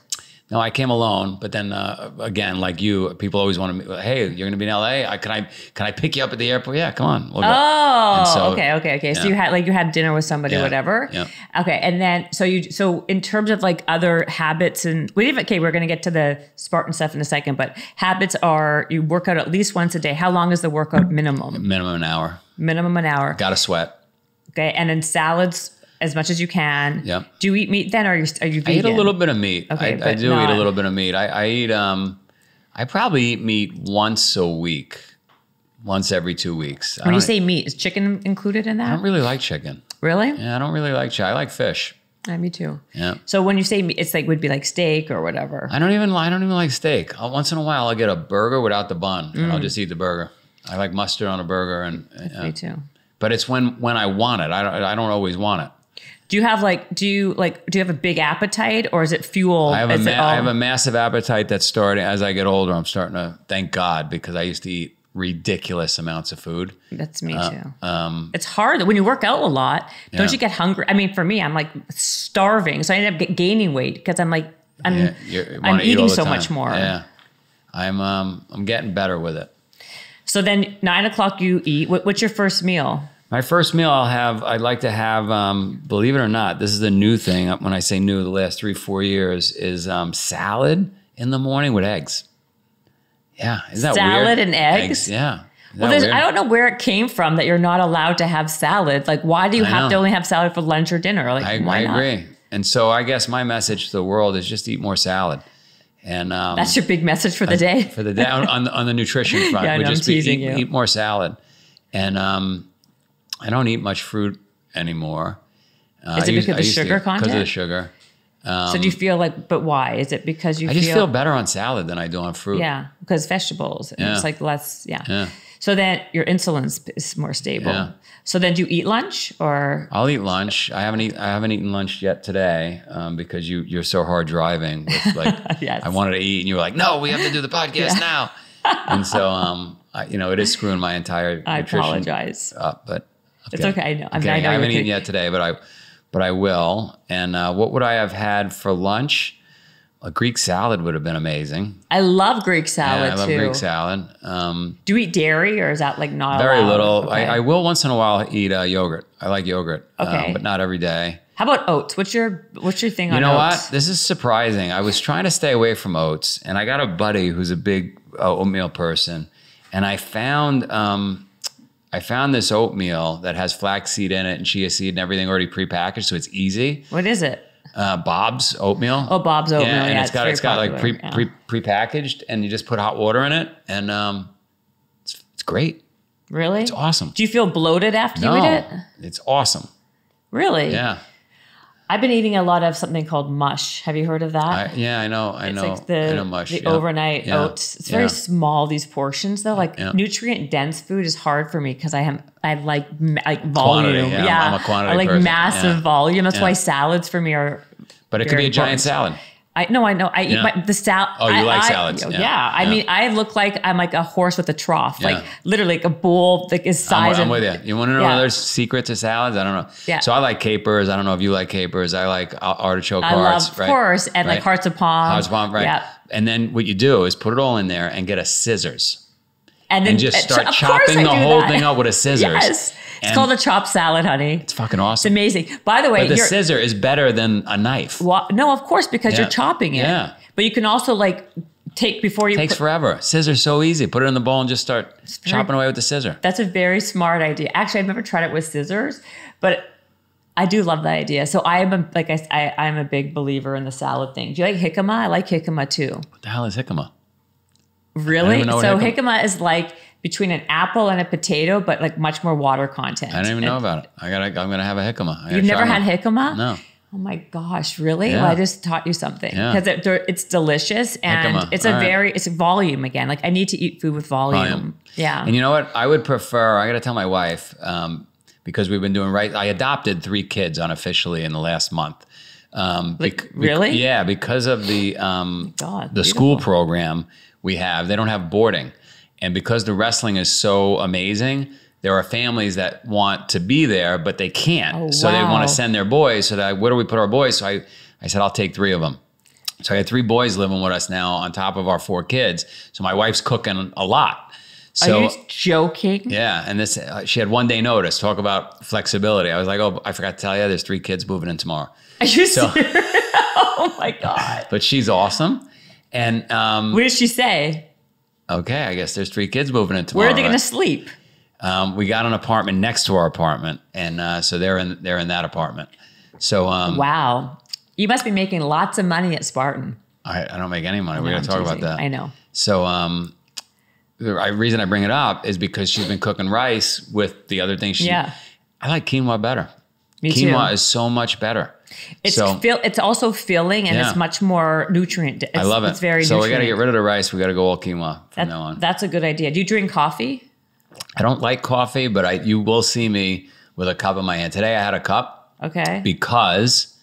No, I came alone, but then uh, again, like you, people always want to. Hey, you're going to be in LA. I, can I can I pick you up at the airport? Yeah, come on. We'll go. Oh, so- okay, okay, okay. So you had like you had dinner with somebody, Yeah, whatever. yeah. Okay, and then so you so in terms of like other habits and we even okay, we're gonna get to the Spartan stuff in a second, but habits are you work out at least once a day. How long is the workout minimum? Minimum an hour. Minimum an hour. Got to sweat. Okay, and then salads as much as you can. Yep. Do you eat meat then, or are you are you vegan? I eat a little bit of meat. Okay, I, I do eat a little bit of meat. I, I eat um, I probably eat meat once a week, once every two weeks. When you say meat, is chicken included in that? I don't really like chicken. Really? Yeah, I don't really like chicken. I like fish. Yeah, me too. Yeah. So when you say meat, it's like would be like steak or whatever. I don't even I don't even like steak. I'll, once in a while I'll get a burger without the bun, and Mm. I'll just eat the burger. I like mustard on a burger, and uh, Me too. but it's when when I want it. I don't I don't always want it. Do you have like do you like do you have a big appetite or is it fuel? I have a ma- it all- I have a massive appetite that's starting as I get older. I'm starting to thank God because I used to eat ridiculous amounts of food. That's me too. Um, it's hard when you work out a lot. Don't Yeah. you get hungry? I mean, for me, I'm like starving, so I end up gaining weight because I'm like I'm Yeah, I'm eat eating so time. much more. Yeah, I'm um I'm getting better with it. So then nine o'clock you eat. What, what's your first meal? My first meal I'll have, I'd like to have, um, believe it or not, this is a new thing. When I say new, the last three, four years is um, salad in the morning with eggs. Yeah. Is that Salad weird? and eggs? Yeah. Is Well, there's. I don't know where it came from that you're not allowed to have salad. Like, why do you I have to only have salad for lunch or dinner? Like, I, why I not? agree. And so I guess my message to the world is just eat more salad. And um, That's your big message for the day. for the day on, on, the- on the nutrition front. Yeah, I would know, I'm just be eat, you. eat more salad. And um, I don't eat much fruit anymore. Uh, Is it because of the used to- sugar Because of the content? sugar. so do you feel like, but why? Is it because you I just feel, feel better on salad than I do on fruit. yeah, because vegetables Yeah. it's like less, yeah. Yeah. So then your insulin is more stable. Yeah. So then do you eat lunch or I'll eat lunch. I haven't eat, I haven't eaten lunch yet today um, because you you're so hard driving. With like Yes. I wanted to eat and you were like, no, we have to do the podcast now. and so um, I, you know, it is screwing my entire I nutrition apologize. up, but It's okay, I know. I I haven't eaten yet today, but I but I will. And uh, what would I have had for lunch? A Greek salad would have been amazing. I love Greek salad yeah, I love too. Greek salad. Um, Do you eat dairy or is that like not very allowed? little. Okay. I, I will once in a while eat uh, yogurt. I like yogurt, um, Okay. but not every day. How about oats? What's your what's your thing You on know oats? what? This is surprising. I was trying to stay away from oats, and I got a buddy who's a big uh, oatmeal person, and I found um, I found this oatmeal that has flaxseed in it and chia seed and everything already prepackaged, so it's easy. What is it? Uh, Bob's oatmeal. Oh, Bob's oatmeal. yeah, and Yeah, it's got it's got like pre, popular, yeah. pre prepackaged, and you just put hot water in it, and um, it's it's great. Really? It's awesome. Do you feel bloated after no, you eat it? it's awesome. Really? Yeah, I've been eating a lot of something called mush. Have you heard of that? I, yeah, I know, I it's know, like the, I know mush. the yeah. overnight Yeah. oats. It's very Yeah. small these portions though. Like nutrient dense food is hard for me because I have I like like Quantity, volume. yeah, I'm- I'm a quantity I like person. massive volume. That's why salads for me are. But it could be a giant salad. I no, I know. I eat Yeah. my, the salad. Oh, you I, like I- salads. Yeah, Yeah. I Yeah. mean, I look like I'm like a horse with a trough, like literally like a bowl that is I'm, size. I'm and- with you. You want to know Yeah. another secret to salads? I don't know. Yeah. So I like capers. I don't know if you like capers. I like artichoke I hearts. love, of right? course, and like hearts of palm. Hearts of palm, right? Yeah, And then what you do is put it all in there and get a scissors and then and just start of chopping the whole that. thing up with a scissors. Yes, it's And- called a chopped salad, honey. It's fucking awesome. It's amazing. By the way, But the scissor is better than a knife. Wa- no, of course, because Yeah. you're chopping it. Yeah. But you can also like take before you. takes put- forever. Scissors so easy. Put it in the bowl and just start chopping away with the scissor. that's a very smart idea. Actually, I've never tried it with scissors, but I do love that idea. So I am a, like I, I I'm a big believer in the salad thing. Do you like jicama? I like jicama too. What the hell is jicama? Really? even know what So jicama- jicama is like between an apple and a potato, but like much more water content. I didn't even know about it. I gotta. I'm gonna have a jicama. You've never had one. jicama? No. Oh my gosh, really? Yeah. Well, I just taught you something Yeah. because it, it's delicious and Jicama. it's a All right. very it's a volume again. Like I need to eat food with volume. Volume. Yeah. And you know what? I would prefer. I got to tell my wife um, because we've been doing right. I adopted three kids unofficially in the last month. Um, Like, bec- bec- really? yeah, because of the um, God, the school program we have. They don't have boarding, and because the wrestling is so amazing. There are families that want to be there, but they can't. Oh, so they want to send their boys. So that where do we put our boys? So I, I said I'll take three of them. So I had three boys living with us now on top of our four kids. So my wife's cooking a lot. So Are you joking? yeah, and this uh, she had one day notice. Talk about flexibility. I was like, oh, I forgot to tell you, there's three kids moving in tomorrow. Are you So- serious? oh my god. But she's awesome. And um, What did she say? Okay, I guess there's three kids moving in tomorrow. Where are they going right? to sleep? Um, we got an apartment next to our apartment, and uh, so they're in they're in that apartment. So um, Wow. You must be making lots of money at Spartan. I, I don't make any money. we No, got to talk about that. I know. So um, the reason I bring it up is because she's been cooking rice with the other things. She, Yeah. I like quinoa better. Me quinoa too. is so much better. It's so, fill, it's also filling and Yeah. it's much more nutrient. It's, I love it. It's very so we got to get rid of the rice. We got to go all quinoa from That- now on. That's a good idea. Do you drink coffee? I don't like coffee, but I you will see me with a cup in my hand. Today I had a cup Okay. because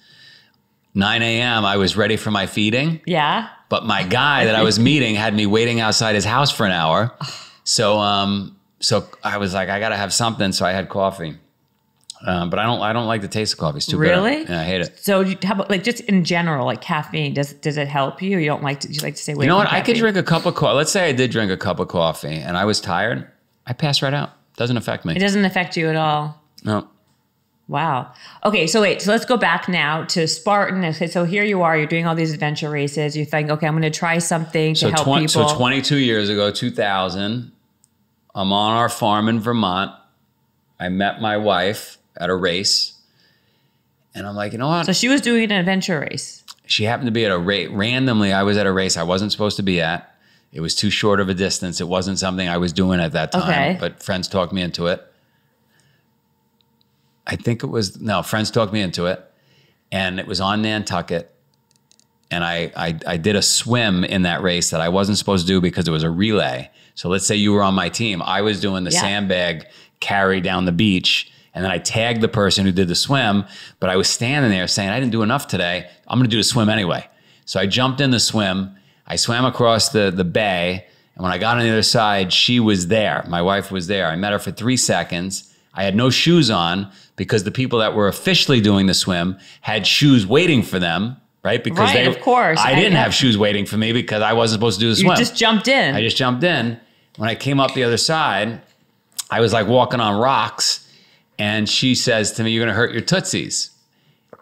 9 a.m. I was ready for my feeding, yeah. but my guy that I was meeting had me waiting outside his house for an hour. So um so I was like, I gotta have something. So I had coffee. Um, but I don't I don't like the taste of coffee. It's too bitter. Really? Yeah, I hate it. So you, how about like just in general, like caffeine? Does does it help you? You don't like to? You like to stay away? You know what? I could drink a cup of coffee. Let's say I did drink a cup of coffee and I was tired. I pass right out. Doesn't affect me. It doesn't affect you at all. No. Wow. Okay, so wait, so let's go back now to Spartan. Okay, so here you are, you're doing all these adventure races. You think, okay, I'm going to try something to So, help twen- people. so 22 years ago, 2000, I'm on our farm in Vermont. I met my wife at a race. And I'm like, you know what? so she was doing an adventure race. she happened to be at a race. Randomly, I was at a race I wasn't supposed to be at. It was too short of a distance. It wasn't something I was doing at that time, Okay. but friends talked me into it. I think it was, no, friends talked me into it. And it was on Nantucket. And I, I, I did a swim in that race that I wasn't supposed to do because it was a relay. So let's say you were on my team. I was doing the Yeah. sandbag carry down the beach. And then I tagged the person who did the swim, but I was standing there saying, I didn't do enough today. I'm going to do the swim anyway. So I jumped in the swim. I swam across the, the bay. And when I got on the other side, she was there. My wife was there. I met her for three seconds. I had no shoes on because the people that were officially doing the swim had shoes waiting for them, right? Because Right, they, of course. I I- didn't yeah. have shoes waiting for me because I wasn't supposed to do the You swim. just jumped in. I just jumped in. When I came up the other side, I was like walking on rocks, and she says to me, "You're going to hurt your tootsies,"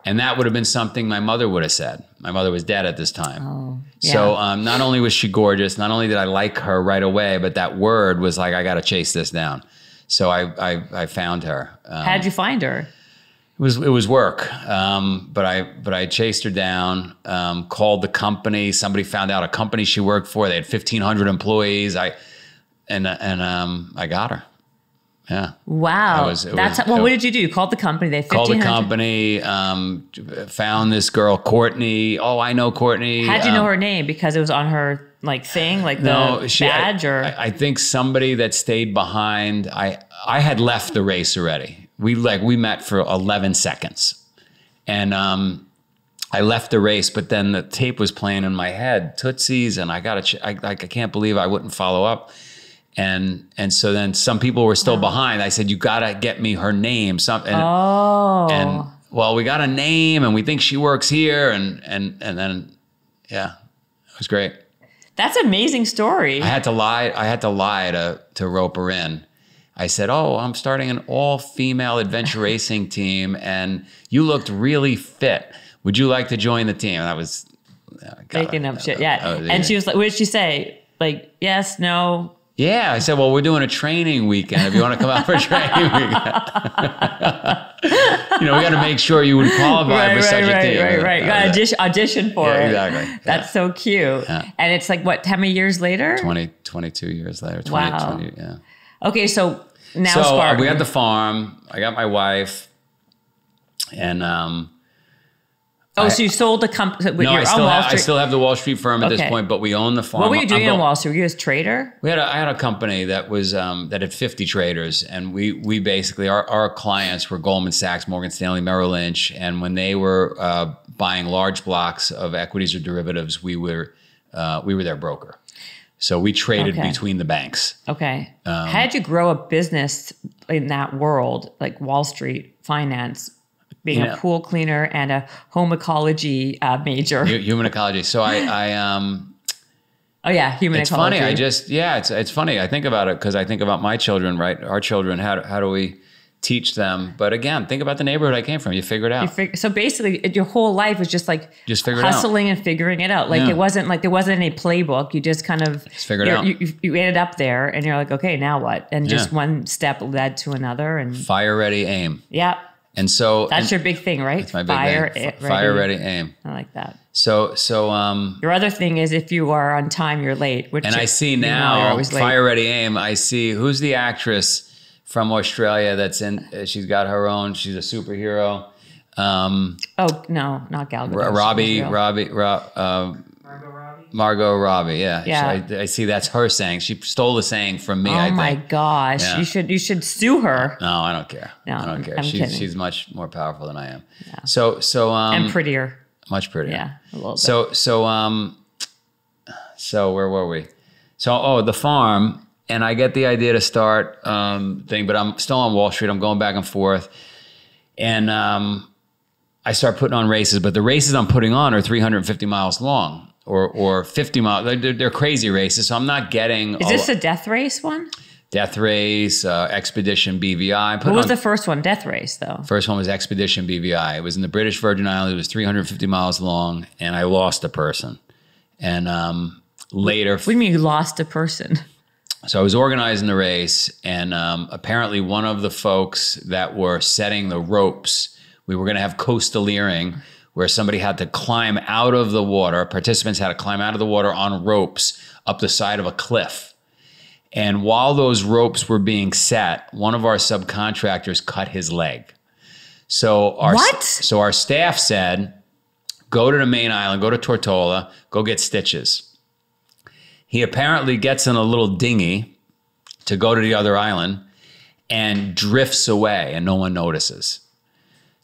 and that would have been something my mother would have said. My mother was dead at this time. Oh, So um, not only was she gorgeous, not only did I like her right away, but that word was like, "I got to chase this down." So I I, I found her. Um, How'd you find her? it was it was work, um, but I but I chased her down. Um, called the company. Somebody found out a company she worked for. They had fifteen hundred employees. I and and um, I got her. Yeah, Wow. was- That's was- well. What did you do? You called the company. They called the company. Um, found this girl Courtney. Oh, I know Courtney. How'd you know Um, her name? Because it was on her like thing, like the she, badge, or I, I think somebody that stayed behind. I I had left the race already. We like we met for eleven seconds, and um, I left the race. But then the tape was playing in my head, Tootsies, and I got to. Ch- I like I can't believe I wouldn't follow up. And and so then some people were still behind. I said, "You got to get me her name." Something. and, oh, and well, we got a name, and we think she works here, and and and then yeah, it was great. that's an amazing story. I had to lie. I had to lie to to rope her in. I said, "Oh, I'm starting an all female adventure racing team, and you looked really fit. Would you like to join the team?" And that was uh, Making up shit, yeah. uh, And she was like, "What did she say?" Like, yes, no. Yeah. I said, "Well, we're doing a training weekend. If you want to come out for a training weekend, you know, we got to make sure you would qualify Right, for right, such a right, team." right, right. You Uh, got audition, audition for Yeah, it. exactly. That's so cute. And it's like what? How many years later? 20, 22 years later. 20, Wow. 20, yeah. Okay, so now so uh, Spartan. we had the farm. I got my wife, and um, oh, so you sold the company. no, I still have, I still have the Wall Street firm at this point, but we own the farm. what were you doing on Wall Street? Were you a trader? We had a, I had a company that was um, that had 50 traders, and we we basically our, our clients were Goldman Sachs, Morgan Stanley, Merrill Lynch, and when they were uh, buying large blocks of equities or derivatives, we were uh, we were their broker. So we traded Okay. between the banks. Okay. Um, How did you grow a business in that world, like Wall Street finance, being You a pool cleaner and a home ecology uh, major? Human ecology. So I, I um, oh yeah, human ecology. It's ecology. funny. I just yeah, it's it's funny. I think about it because I think about my children, right? Our children. How do, how do we teach them? But again, think about the neighborhood I came from. You figure it out. Fig- so basically, your whole life was just like Just figure hustling and figuring it out. Like Yeah. it wasn't like there wasn't any playbook. You just kind of figure it out. You, you, you ended up there, and you're like, okay, now what? And just Yeah. one step led to another, and Fire ready, aim. yeah, And so that's and your big thing, right? my big Fire, thing. F- Fire ready, aim. I like that. So so um, Your other thing is if you are on time, you're late. Which and I see now fire ready, aim. I see who's the actress from Australia that's in. uh, She's got her own. She's a superhero. Um, Oh no, not Gal Gadot. Robbie. Robbie, Ro- um, Margot Robbie. Margot Robbie, yeah. Yeah. I, I see that's her saying. She stole the saying from me, Oh I my think. gosh! Yeah. You should you should sue her. No, I don't care. No, I don't care. I'm she's kidding. she's much more powerful than I am. Yeah. So so um and prettier. much prettier. Yeah, a little bit. So so um so where were we? So oh the farm and I get the idea to start um thing, but I'm still on Wall Street. I'm going back and forth. And um I start putting on races, but the races I'm putting on are 350 miles long or or 50 miles. They're, they're crazy races, so I'm not getting Is this a death race one? Death Race, uh, Expedition BVI. Put What was on- the first one? Death race, though. First one was Expedition BVI. It was in the British Virgin Islands. It was 350 miles long, and I lost a person. And um, later, What do you mean you lost a person? so I was organizing the race, and um, apparently one of the folks that were setting the ropes, we were going to have coasteering, where somebody had to climb out of the water. Participants had to climb out of the water on ropes up the side of a cliff. And while those ropes were being set, one of our subcontractors cut his leg. So our What? so our staff said, go to the main island, go to Tortola, go get stitches. He apparently gets in a little dinghy to go to the other island and drifts away and no one notices.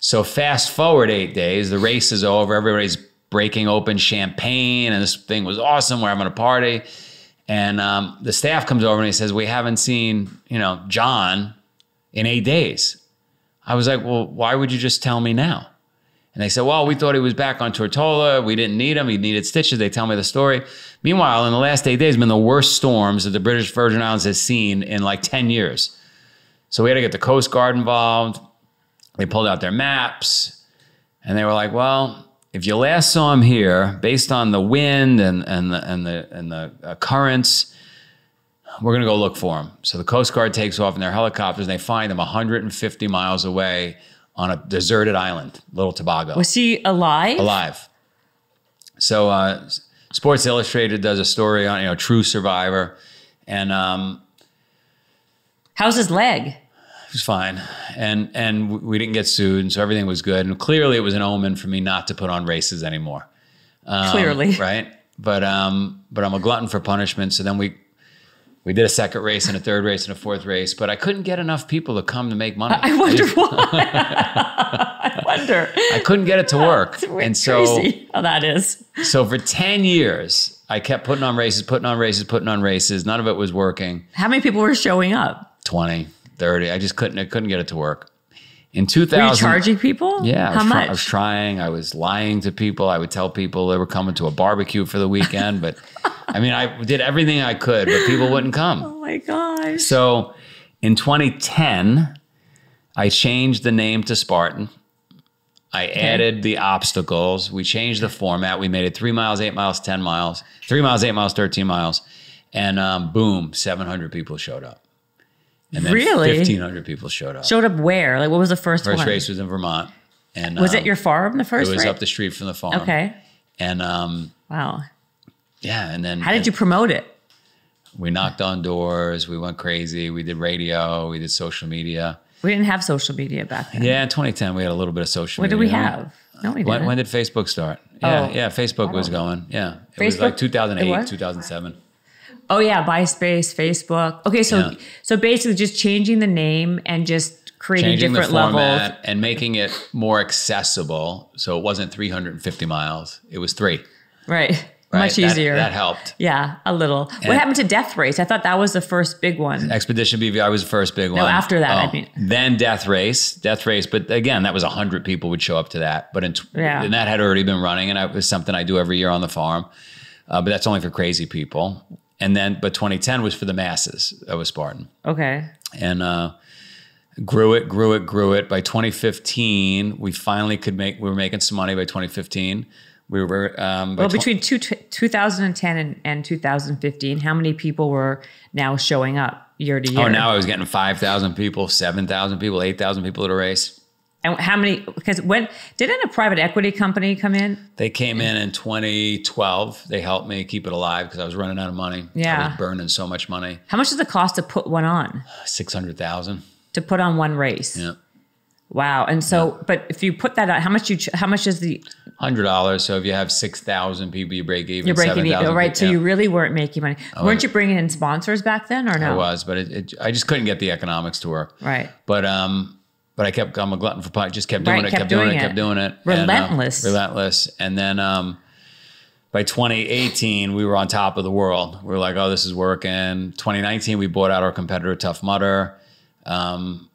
So fast forward eight days, the race is over, everybody's breaking open champagne, and this thing was awesome. We're having a party. And um, the staff comes over and he says, We haven't seen, you know, John in eight days. I was like, Well, why would you just tell me now? And they said, Well, we thought he was back on Tortola. We didn't need him. He needed stitches. They tell me the story. Meanwhile, in the last eight days, been the worst storms that the British Virgin Islands has seen in like 10 years. So we had to get the Coast Guard involved. They pulled out their maps and they were like, Well, if you last saw him here, based on the wind and, and the, and the, and the uh, currents, we're going to go look for him. So the Coast Guard takes off in their helicopters and they find him 150 miles away on a deserted island, Little Tobago, Was he alive? alive. So uh, Sports Illustrated does a story on, you know, true survivor. And um, How's his leg? It was fine. And, and we didn't get sued. And so everything was good. And clearly it was an omen for me not to put on races anymore. Um, Clearly. right? But um, but I'm a glutton for punishment. So then we we did a second race and a third race and a fourth race, but I couldn't get enough people to come to make money. I wonder why. I wonder. I couldn't get it to work, It's and so crazy how that is. so for ten years I kept putting on races, putting on races, putting on races. None of it was working. How many people were showing up? 20, 30. I just couldn't. I couldn't get it to work. In you 2000, charging people? Yeah, I How was, try- much? I was trying. I was lying to people. I would tell people they were coming to a barbecue for the weekend, but I mean, I did everything I could, but people wouldn't come. oh my gosh. So in 2010, I changed the name to Spartan. I added the obstacles. We changed the format. We made it three miles, eight miles, 10 miles, three miles, eight miles, 13 miles. And um, boom, 700 people showed up. And then Really? 1,500 people showed up. Showed up where? Like, what was the first, First one? race was in Vermont. And was um, it your farm, the first It was race? up the street from the farm. Okay. And um, Wow. yeah, and then How did you promote it? we knocked on doors. We went crazy. We did radio. We did social media. We didn't have social media back then. Yeah, in 2010 we had a little bit of social media. What did we have? No, we didn't. When, when did Facebook start? Yeah, Oh. yeah, Facebook was going. Yeah, it was like 2008, what? 2007. Oh yeah, MySpace, Facebook. Okay, so Yeah. so basically just changing the name and just creating Changing the different levels. and making it more accessible, so it wasn't 350 miles; it was three. Right. Right? Much easier. That, helped. yeah, a little. what happened to Death Race? I thought that was the first big one. Expedition BVI was the first big one. Oh, after that, I mean- then Death Race, Death Race. But again, that was hundred people would show up to that. But in Yeah. and that had already been running, and it was something I do every year on the farm. Uh, but that's only for crazy people. And then, but 2010 was for the masses. That was Spartan. Okay. and uh, grew it, grew it, grew it. By 2015, we finally could make. We were making some money. By 2015, we were. Um, Well, between two, 2010 and, and 2015, how many people were now showing up year to year? oh, now I was getting 5,000 people, 7,000 people, 8,000 people at a race. And how many? Because when didn't a private equity company come in? They came in in 2012. They helped me keep it alive because I was running out of money. I Yeah. was burning so much money. How much does it cost to put one on? 600,000. To put on one race? Yeah. Wow. And so, but if you put that on, how much you how much is the hundred dollars. So if you have six thousand people, you break even. You're breaking even, 7,000 right? So yeah. you really weren't making money. weren't you bringing in sponsors back then, or no? I was, but it, it, I just couldn't get the economics to work. Right. But um, but I kept I'm a glutton for punishment. Just kept doing Right, it, kept kept, doing, doing it, it. kept doing it. And, uh, Relentless. relentless. And then um, by 2018, we were on top of the world. We were like, oh, this is working. 2019, we bought out our competitor, Tough Mudder. Um,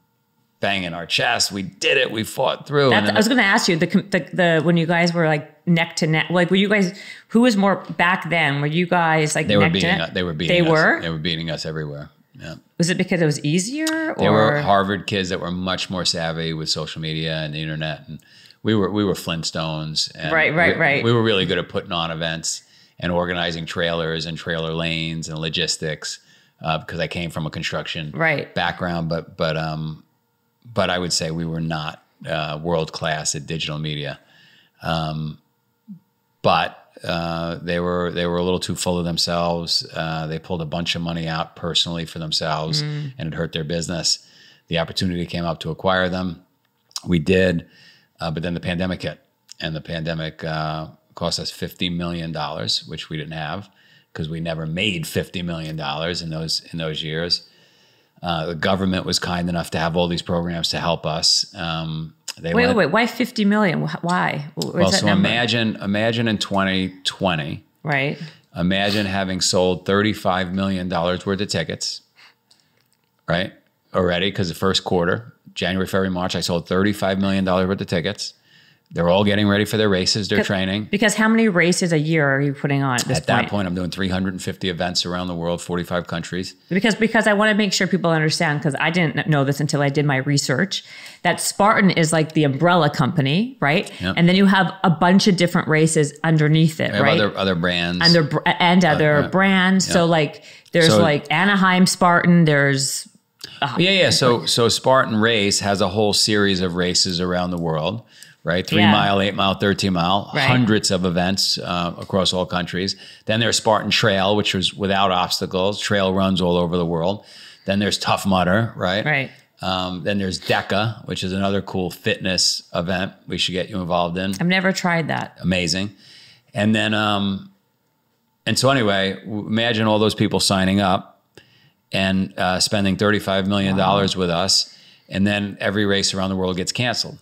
banging our chest. We did it. We fought through. I was going to ask you the, the the when you guys were like neck to neck. Like, were you guys who was more back then? Were you guys like they were neck beating us. They were beating They us. were. They were beating us everywhere. Yeah. Was it because it was easier, or were Harvard kids that were much more savvy with social media and the internet, and we were we were Flintstones. And Right, right, we, right. We were really good at putting on events and organizing trailers and trailer lanes and logistics uh, because I came from a construction Right. background, but but um, but I would say we were not uh, world class at digital media. Um, but uh, they were they were a little too full of themselves. Uh, they pulled a bunch of money out personally for themselves, and it hurt their business. The opportunity came up to acquire them. We did, uh, but then the pandemic hit, and the pandemic uh, cost us fifty million dollars, which we didn't have because we never made fifty million dollars in those in those years. Uh, the government was kind enough to have all these programs to help us. Um, they wait, went- wait, wait? Why fifty million? Why? Where's well, so number? imagine imagine in 2020, right? imagine having sold 35 million dollars worth of tickets, right? Already, because the first quarter, January, February, March, I sold 35 million dollars worth of tickets. They're all getting ready for their races, their training. Because how many races a year are you putting on at this At that point, I'm doing 350 events around the world, 45 countries. because because I want to make sure people understand because I didn't know this until I did my research that Spartan is like the umbrella company, right? Yep. And then you have a bunch of different races underneath it, have right? other other brands. and their and uh, other brands. So like there's So- like Anaheim Spartan, there's Yeah, yeah. So so Spartan Race has a whole series of races around the world, right? Three Yeah. mile, eight mile, thirteen mile, Right. hundreds of events uh, across all countries. Then there's Spartan Trail, which was without obstacles, trail runs all over the world. Then there's Tough Mudder, right? right. Um, then there's DEKA, which is another cool fitness event we should get you involved in I've never tried that. amazing. And then, um, and so anyway, imagine all those people signing up and uh, spending $35 million with us. And then every race around the world gets canceled.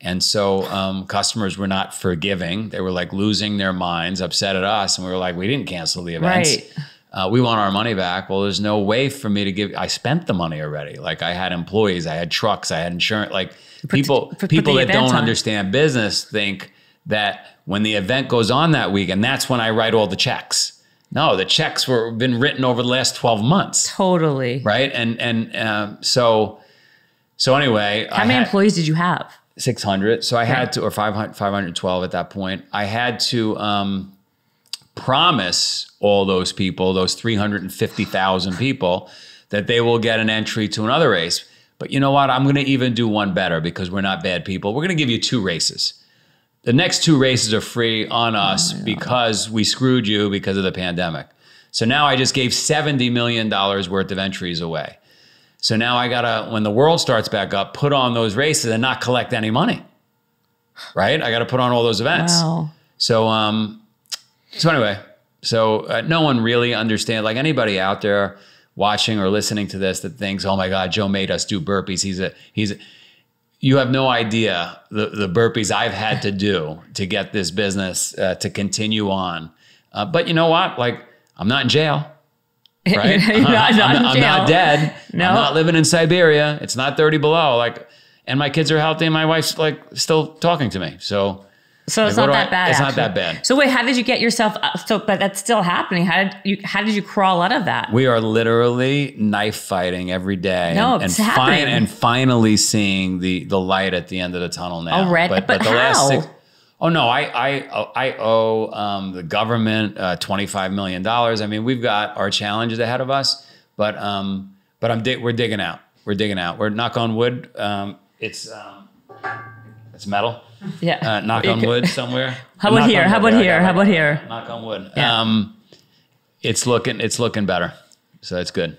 And so um, customers were not forgiving. They were like losing their minds, upset at us. And we were like, we didn't cancel the events. Right. Uh, we want our money back. Well, there's no way for me to give. I spent the money already. Like I had employees, I had trucks, I had insurance. Like people, put people that don't on. understand business think that when the event goes on that week, and that's when I write all the checks. No, the checks were been written over the last twelve months, Totally. right? And and um, so so anyway, How many employees did you have? 600. So I had to, or 500, 512 at that point. I had to um, promise all those people, those 350,000 people, that they will get an entry to another race. But you know what? I'm going to even do one better because we're not bad people. We're going to give you two races. The next two races are free on us because we screwed you because of the pandemic. So now I just gave $70 million worth of entries away. So now I gotta, when the world starts back up, put on those races and not collect any money. Right? I gotta put on all those events. Wow. So, um, so anyway, so uh, no one really understands. Like anybody out there watching or listening to this that thinks, "Oh my God, Joe made us do burpees." He's a he's. A, you have no idea the the burpees I've had to do to get this business uh, to continue on. Uh, but you know what? Like I'm not in jail. Right? Not- I'm, not in I'm not dead. No. I'm not living in Siberia. It's not 30 below. Like, and my kids are healthy, and my wife's like still talking to me. So So it's not that I- bad. it's not that bad. So wait, how did you get yourself? uh, So, but that's still happening. How did you? How did you crawl out of that? We are literally knife fighting every day. No, and, it's and, happening. and finally seeing the the light at the end of the tunnel now. Already? But how? Oh no, I I I owe um, the government uh, twenty five million dollars. I mean, we've got our challenges ahead of us, but um, but I'm dig- we're digging out. We're digging out. We're knock on wood. Um, it's um, it's metal. yeah. Uh, knock on wood somewhere. How about Knock here? How about There, here? How about here? Knock on wood. Yeah. Um, it's looking it's looking better, so it's good.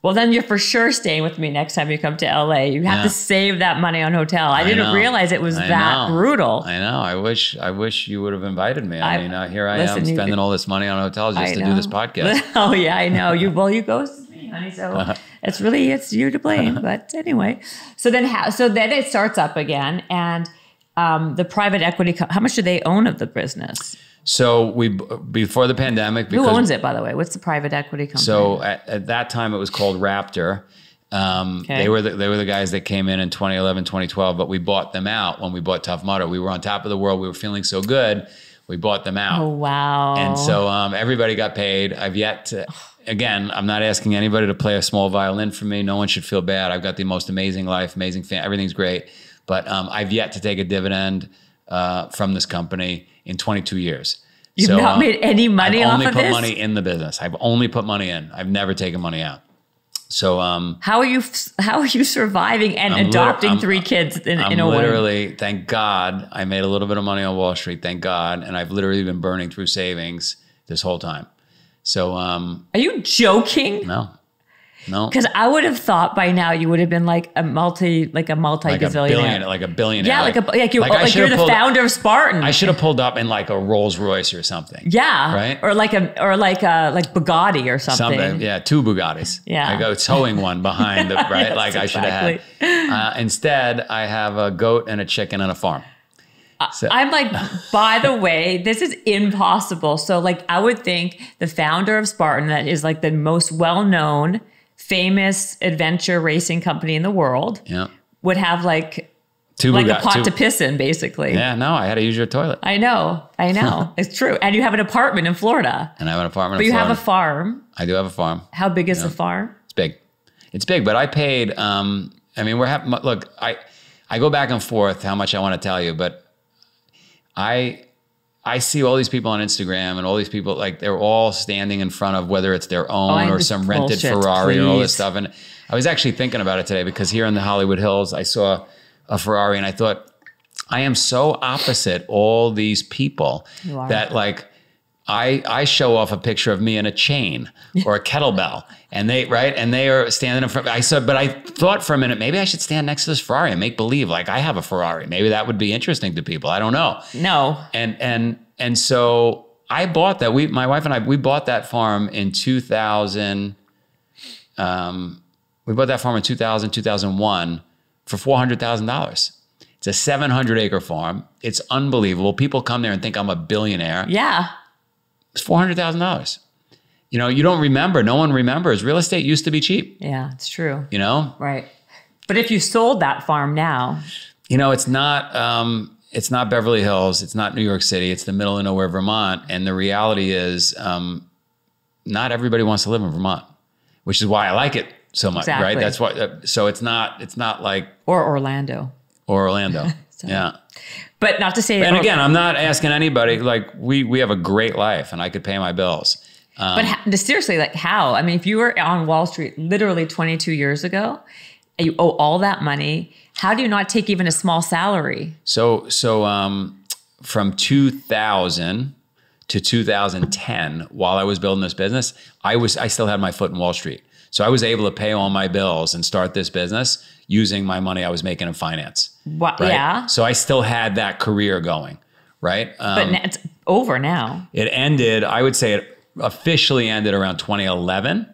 Well, then you're for sure staying with me next time you come to LA. You have Yeah. to save that money on hotel. I, didn't know. realize it was I that know. brutal. I know. I wish. I wish you would have invited me. I, I- mean, uh, here I listen, am spending could- all this money on hotels just to do this podcast. oh yeah, I know. You well, you ghosted me, honey. So it's really it's you to blame. But anyway, so then how? So then it starts up again, and um, the private equity. Co- how much do they own of the business? So we before the pandemic. Who owns it, by the way? What's the private equity company? So at, at that time, it was called Raptor. Um, Okay. They were the, they were the guys that came in in 2011, 2012, but we bought them out when we bought Tough Mudder. We were on top of the world. We were feeling so good. We bought them out. oh wow. And so um, everybody got paid. I've yet to, again, I'm not asking anybody to play a small violin for me. No one should feel bad. I've got the most amazing life, amazing fan. Everything's great. But um, I've yet to take a dividend uh, from this company in 22 years. You've So, not um, made any money I've off only put money in the business. I've only put money in. I've never taken money out. So um, How are you? How are you surviving and I'm adopting three kids in, I'm in a way? literally, thank God, I made a little bit of money on Wall Street. Thank God, and I've literally been burning through savings this whole time. So um, Are you joking? no, no, Because I would have thought by now you would have been like a multi, like a multi like a gazillionaire. billion, like a billionaire. yeah, like, a like you like, should you're the pulled- founder of Spartan. I should have pulled up in like a Rolls Royce or something. yeah, Right? Or like a or like a like Bugatti or something. Something, yeah, two Bugattis. Yeah. I go towing one behind the right, Yes, like I should have had. Uh, instead, I have a goat and a chicken and a farm. So- I'm like, by the way, this is impossible. So, like, I would think the founder of Spartan, that is like the most well known, famous adventure racing company in the world, Yeah, would have like two like a pot two- to piss in, basically. Yeah, no, I had to use your toilet, I know, I know, it's true. And you have an apartment in Florida, and I have an apartment. but you have a farm. I do have a farm. How big is the farm? It's big. It's big, but I paid. Um, I mean, we're having. Look, I I go back and forth how much I want to tell you, but I I see all these people on Instagram and all these people like they're all standing in front of whether it's their own Oh, or some rented bullshit, Ferrari and all this stuff. And I was actually thinking about it today because here in the Hollywood Hills, I saw a Ferrari and I thought I am so opposite all these people that like I I show off a picture of me in a chain or a kettlebell, and they right, and they are standing in front. I said, but I thought for a minute maybe I should stand next to this Ferrari and make believe like I have a Ferrari. Maybe that would be interesting to people. I don't know. No. And and and so I bought that. We my wife and I we bought that farm in 2000. Um, we bought that farm in 2000 2001 for four hundred thousand dollars. It's a 700 acre farm. It's unbelievable. People come there and think I'm a billionaire. Yeah. It's four hundred thousand dollars. You know, you don't remember. No one remembers. Real estate used to be cheap. Yeah, it's true. You know, Right. But if you sold that farm now, you know, it's not. Um, it's not Beverly Hills. It's not New York City. It's the middle of nowhere, Vermont. And the reality is, um, not everybody wants to live in Vermont, which is why I like it so much. Right? That's why. Uh, so it's not. It's not like or Orlando. Or Orlando. yeah. But not to say And again, I'm not asking anybody. Like we we have a great life, and I could pay my bills. Um, But seriously, like how? I mean, if you were on Wall Street literally 22 years ago, and you owe all that money, how do you not take even a small salary? So so um, from 2000 to 2010, while I was building this business, I was I still had my foot in Wall Street. So I was able to pay all my bills and start this business using my money I was making in finance. What? Right? Yeah. So I still had that career going. Right. Um, But it's over now. it ended. I would say it officially ended around 2011,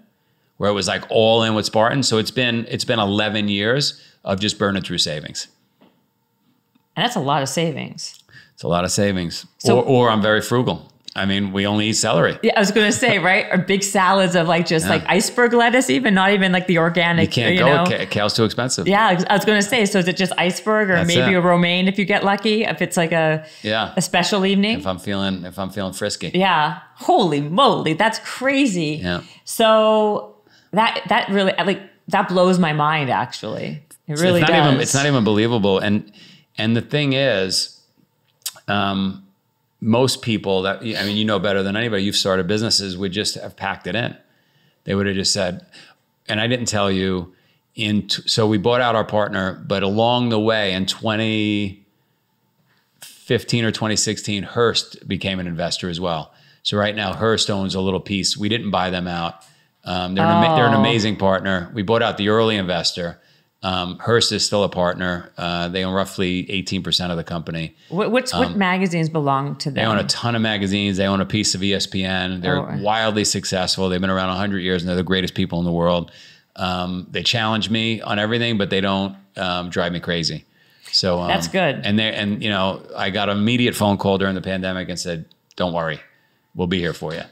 where it was like all in with Spartan. So it's been it's been 11 years of just burning through savings. And that's a lot of savings. It's a lot of savings. So- or, or I'm very frugal. I mean, we only eat celery. Yeah, I was going to say, right? Or big salads of like just like iceberg lettuce, even not even like the organic. You can't you go. know? Kale's too expensive. Yeah, I was going to say. So is it just iceberg or That's maybe it. a romaine if you get lucky? If it's like a Yeah. a special evening. If I'm feeling if I'm feeling frisky. Yeah. Holy moly, that's crazy. Yeah. So that that really like that blows my mind actually. It really it's not does. even it's not even believable. And and the thing is, um, most people that I mean, you know better than anybody. You've started businesses would just have packed it in. They would have just said, and I didn't tell you. In t- so we bought out our partner, but along the way in 2015 or 2016, Hearst became an investor as well. So right now, Hearst owns a little piece. We didn't buy them out. Um, they're, an ama- they're an Oh. amazing partner. We bought out the early investor. Um, Hearst is still a partner. Uh, they own roughly 18% of the company. What what's, what magazines belong to them? Um, They own a ton of magazines. They own a piece of ESPN. They're Oh. wildly successful. They've been around 100 years and they're the greatest people in the world. Um, they challenge me on everything, but they don't um, drive me crazy. So um, That's good. And they and you know, I got an immediate phone call during the pandemic and said, "Don't worry, we'll be here for you."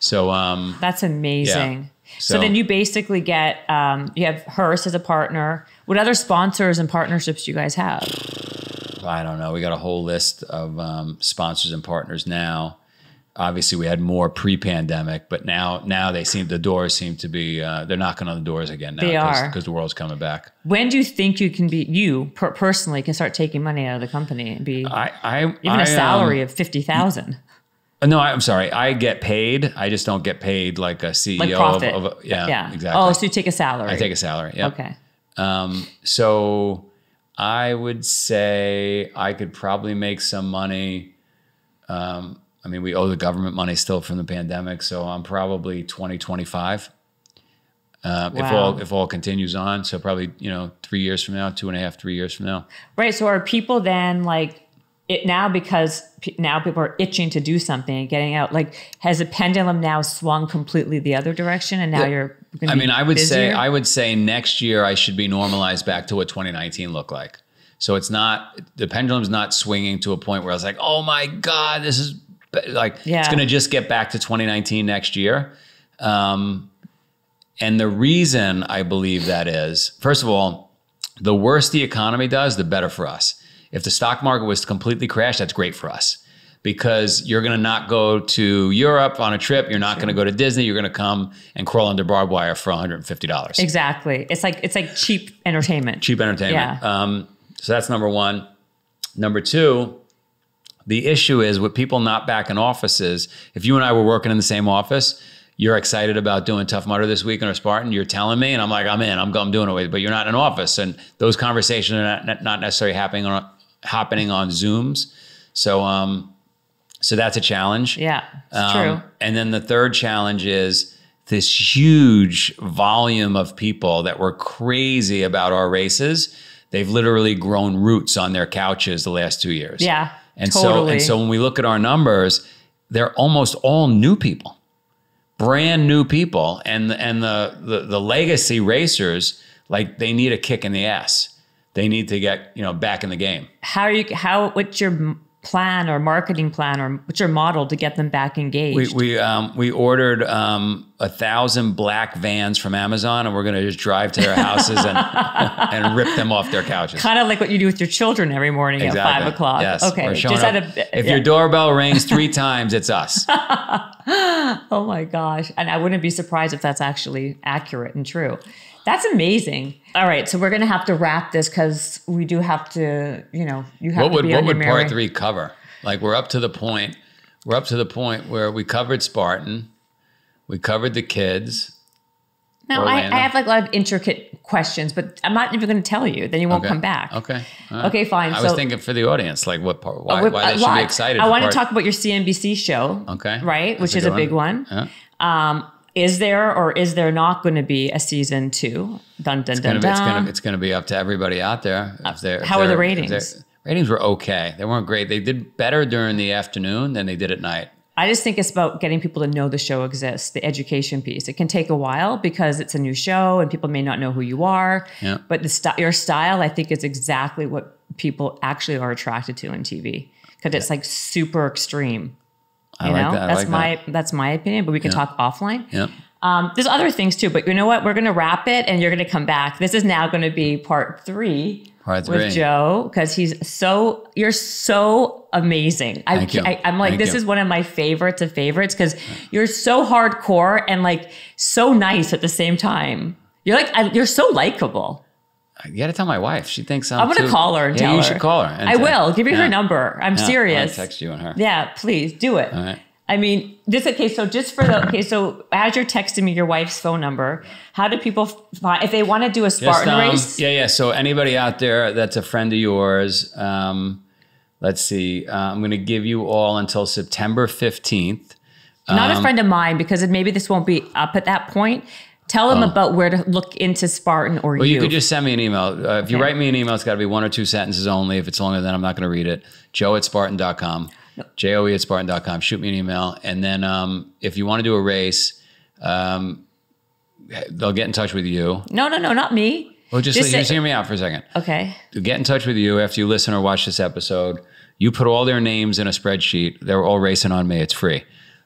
So um, That's amazing. So, So- then you basically get um, you have Hearst as a partner. What other sponsors and partnerships do you guys have? I don't know. We got a whole list of um, sponsors and partners now. Obviously, we had more pre-pandemic, but now now they seem the doors seem to be uh, they're knocking on the doors again now They are. because the world's coming back. When do you think you can be you per- personally can start taking money out of the company and be I, I even I, a salary um, of fifty thousand? no, I, I'm sorry. I get paid. I just don't get paid like a CEO Like of, of a, yeah, yeah. exactly. Oh, so you take a salary. I take a salary. Yeah. Okay. Um, so I would say I could probably make some money. Um, I mean, we owe the government money still from the pandemic, so I'm probably 20, 25. Uh, If all if all continues on, so probably you know three years from now, two and a half, three years from now. Right. So are people then like it now because now people are itching to do something and getting out? Like, has the pendulum now swung completely the other direction, and now Yeah. you're? Gonna I mean, I would say? I would say next year I should be normalized back to what 2019 looked like. So it's not the pendulum's not swinging to a point where I was like, oh my god, this is like Yeah. it's going to just get back to 2019 next year. Um, and the reason I believe that is, first of all, the worse the economy does, the better for us. If the stock market was to completely crash, that's great for us because you're going to not go to Europe on a trip. You're not going to go to Disney. You're going to come and crawl under barbed wire for $150. exactly. It's like it's like cheap entertainment. Cheap entertainment. Yeah. Um, so that's number one. Number two, the issue is with people not back in offices. If you and I were working in the same office, you're excited about doing Tough Mudder this week in our Spartan. You're telling me, and I'm like, I'm in. I'm, I'm doing it with. But you're not in an office, and those conversations are not, not necessarily happening on happening on Zooms. So, um, so that's a challenge. Yeah, it's Um, true. And then the third challenge is this huge volume of people that were crazy about our races. They've literally grown roots on their couches the last two years. Yeah, And so and so when we look at our numbers, they're almost all new people. Brand new people. And and the the, the legacy racers, like they need a kick in the ass. They need to get, you know, back in the game. How are you? How? What's your plan or marketing plan or what's your model to get them back engaged? We we um, we ordered um, a thousand black vans from Amazon, and we're going to just drive to their houses and and rip them off their couches. kind of like what you do with your children every morning at five o'clock. Yes. Okay. Just up. at a, if yeah. your doorbell rings three times, it's us. Oh my gosh. And I wouldn't be surprised if that's actually accurate and true. That's amazing. All right, so we're gonna have to wrap this because we do have to, you know, you have What to would be what would part three cover? Like we're up to the point. We're up to the point where we covered Spartan, we covered the kids. No, I, I have like a lot of intricate questions, but I'm not even going to tell you. Then you won't Okay. come back. Okay. Right. Okay, fine. I was thinking for the audience, like what part? Why, We- why they should lot. be excited. I want to talk about your CNBC show. Okay. Right, That's which is a good big one. Yeah. Um, is there or is there not going to be a season two? Dun dun It's dun gonna, be, it's, dun. gonna, it's gonna be up to everybody out there. Uh, if they're, how are the they're- if ratings? Ratings were okay. They weren't great. They did better during the afternoon than they did at night. I just think it's about getting people to know the show exists, the education piece. It can take a while because it's a new show and people may not know who you are. Yeah. But the st- your style, I think, is exactly what people actually are attracted to in TV because it's like super extreme. I You like know, that. I that's like my that. that's my opinion. But we can talk offline. Yep. Um, there's other things too, but you know what? We're going to wrap it, and you're going to come back. This is now going to be part three Part three. with Joe because he's so you're so amazing. I, Thank you. I am like Thank this you. is one of my favorites of favorites because you're so hardcore and like so nice at the same time. You're like I, you're so likable. You got to tell my wife. She thinks I'm. I'm gonna too- call her and yeah, tell you her. should call her. and I will give you Yeah. her number. I'm Yeah, serious. I'll text you and her. Yeah, please do it. All right. I mean, this okay. So just for the okay, so as you're texting me your wife's phone number, how do people find if they want to do a Just, Spartan um, race? Yeah, yeah. So anybody out there that's a friend of yours, um, let's see. Uh, I'm going to give you all until September 15th. Not Um, a friend of mine because maybe this won't be up at that point. Tell them about where to look into Spartan or. Well, you. you could just send me an email. Uh, if you write me an email, it's got to be one or two sentences only. If it's longer than I'm not going to read it. Joe at Spartan.com. Joe at Spartan.com. Shoot me an email. And then um, if you want to do a race, um, they'll get in touch with you. no, no, no, not me. Well, just, Just just, hear me out for a second. Okay. To get in touch with you after you listen or watch this episode. You put all their names in a spreadsheet. They're all racing on me. It's free.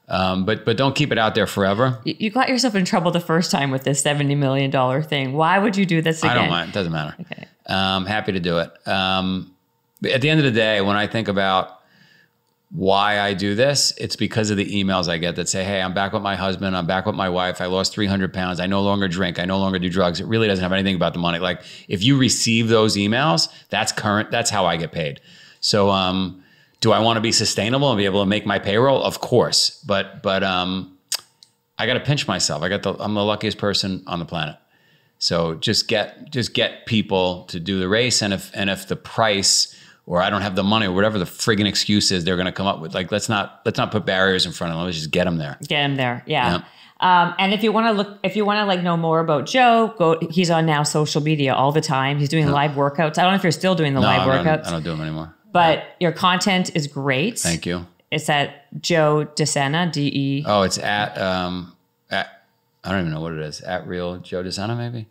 Um, but but don't keep it out there forever. You got yourself in trouble the first time with this $70 million thing. Why would you do this again? I don't mind. It doesn't matter. Okay. Um, happy to do it. Um, at the end of the day, when I think about why I do this, it's because of the emails I get that say, Hey, I'm back with my husband. I'm back with my wife. I lost 300 pounds. I no longer drink. I no longer do drugs. It really doesn't have anything about the money. Like if you receive those emails, that's current. That's how I get paid. So, um, do I want to be sustainable and be able to make my payroll? Of course. But, but, um, I got to pinch myself. I got the, I'm the luckiest person on the planet. So just get just get people to do the race, and if and if the price or I don't have the money or whatever the friggin' excuse is they're going to come up with, like let's not let's not put barriers in front of them. Let's just get them there. Get them there. Yeah. Um, and if you want to look, if you want to like know more about Joe, go. He's on now social media all the time. He's doing live workouts. I don't know if you're still doing the No, live I workouts, I don't do them anymore. But your content is great. Thank you. It's at Joe DeSena, D E. Oh, it's at um at I don't even know what it is. At real Joe DeSena, maybe.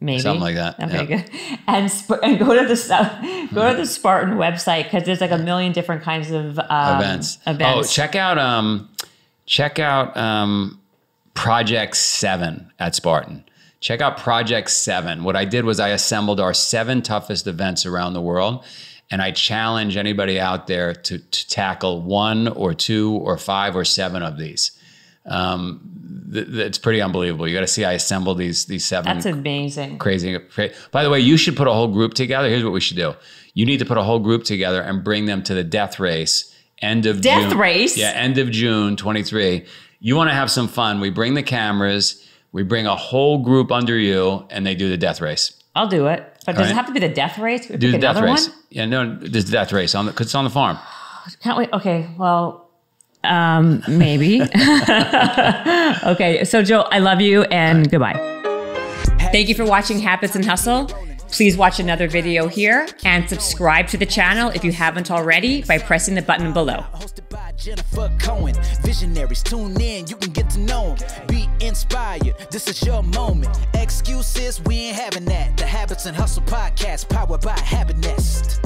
maybe something like that, Okay, yeah. good. And, sp- and go to the Sou- go to the Spartan website because there's like a million different kinds of um, events. Events. Oh, check out um, check out um, Project Seven at Spartan. Check out Project Seven. What I did was I assembled our seven toughest events around the world, and I challenge anybody out there to to tackle one or two or five or seven of these. Um, th- th- it's pretty unbelievable. You got to see I assembled these these seven That's amazing. crazy. cra- By the way, you should put a whole group together. Here's what we should do. You need to put a whole group together and bring them to the death race end of Death June. race? Yeah, end of June 23. You want to have some fun. We bring the cameras, we bring a whole group under you, and they do the death race. I'll do it. But does it have to be the death race? Do the death another race. one? Yeah, no, there's the death race on the because it's on the farm. Can't wait. Okay, well, um, maybe. okay, so Joe, I love you and goodbye. Thank you for watching Habits and Hustle. Please watch another video here and subscribe to the channel if you haven't already by pressing the button below. Jennifer Cohen. Visionaries, tune in, you can get to know 'em. Be inspired, this is your moment. Excuses, we ain't having that. The Habits and Hustle podcast, powered by Habit Nest.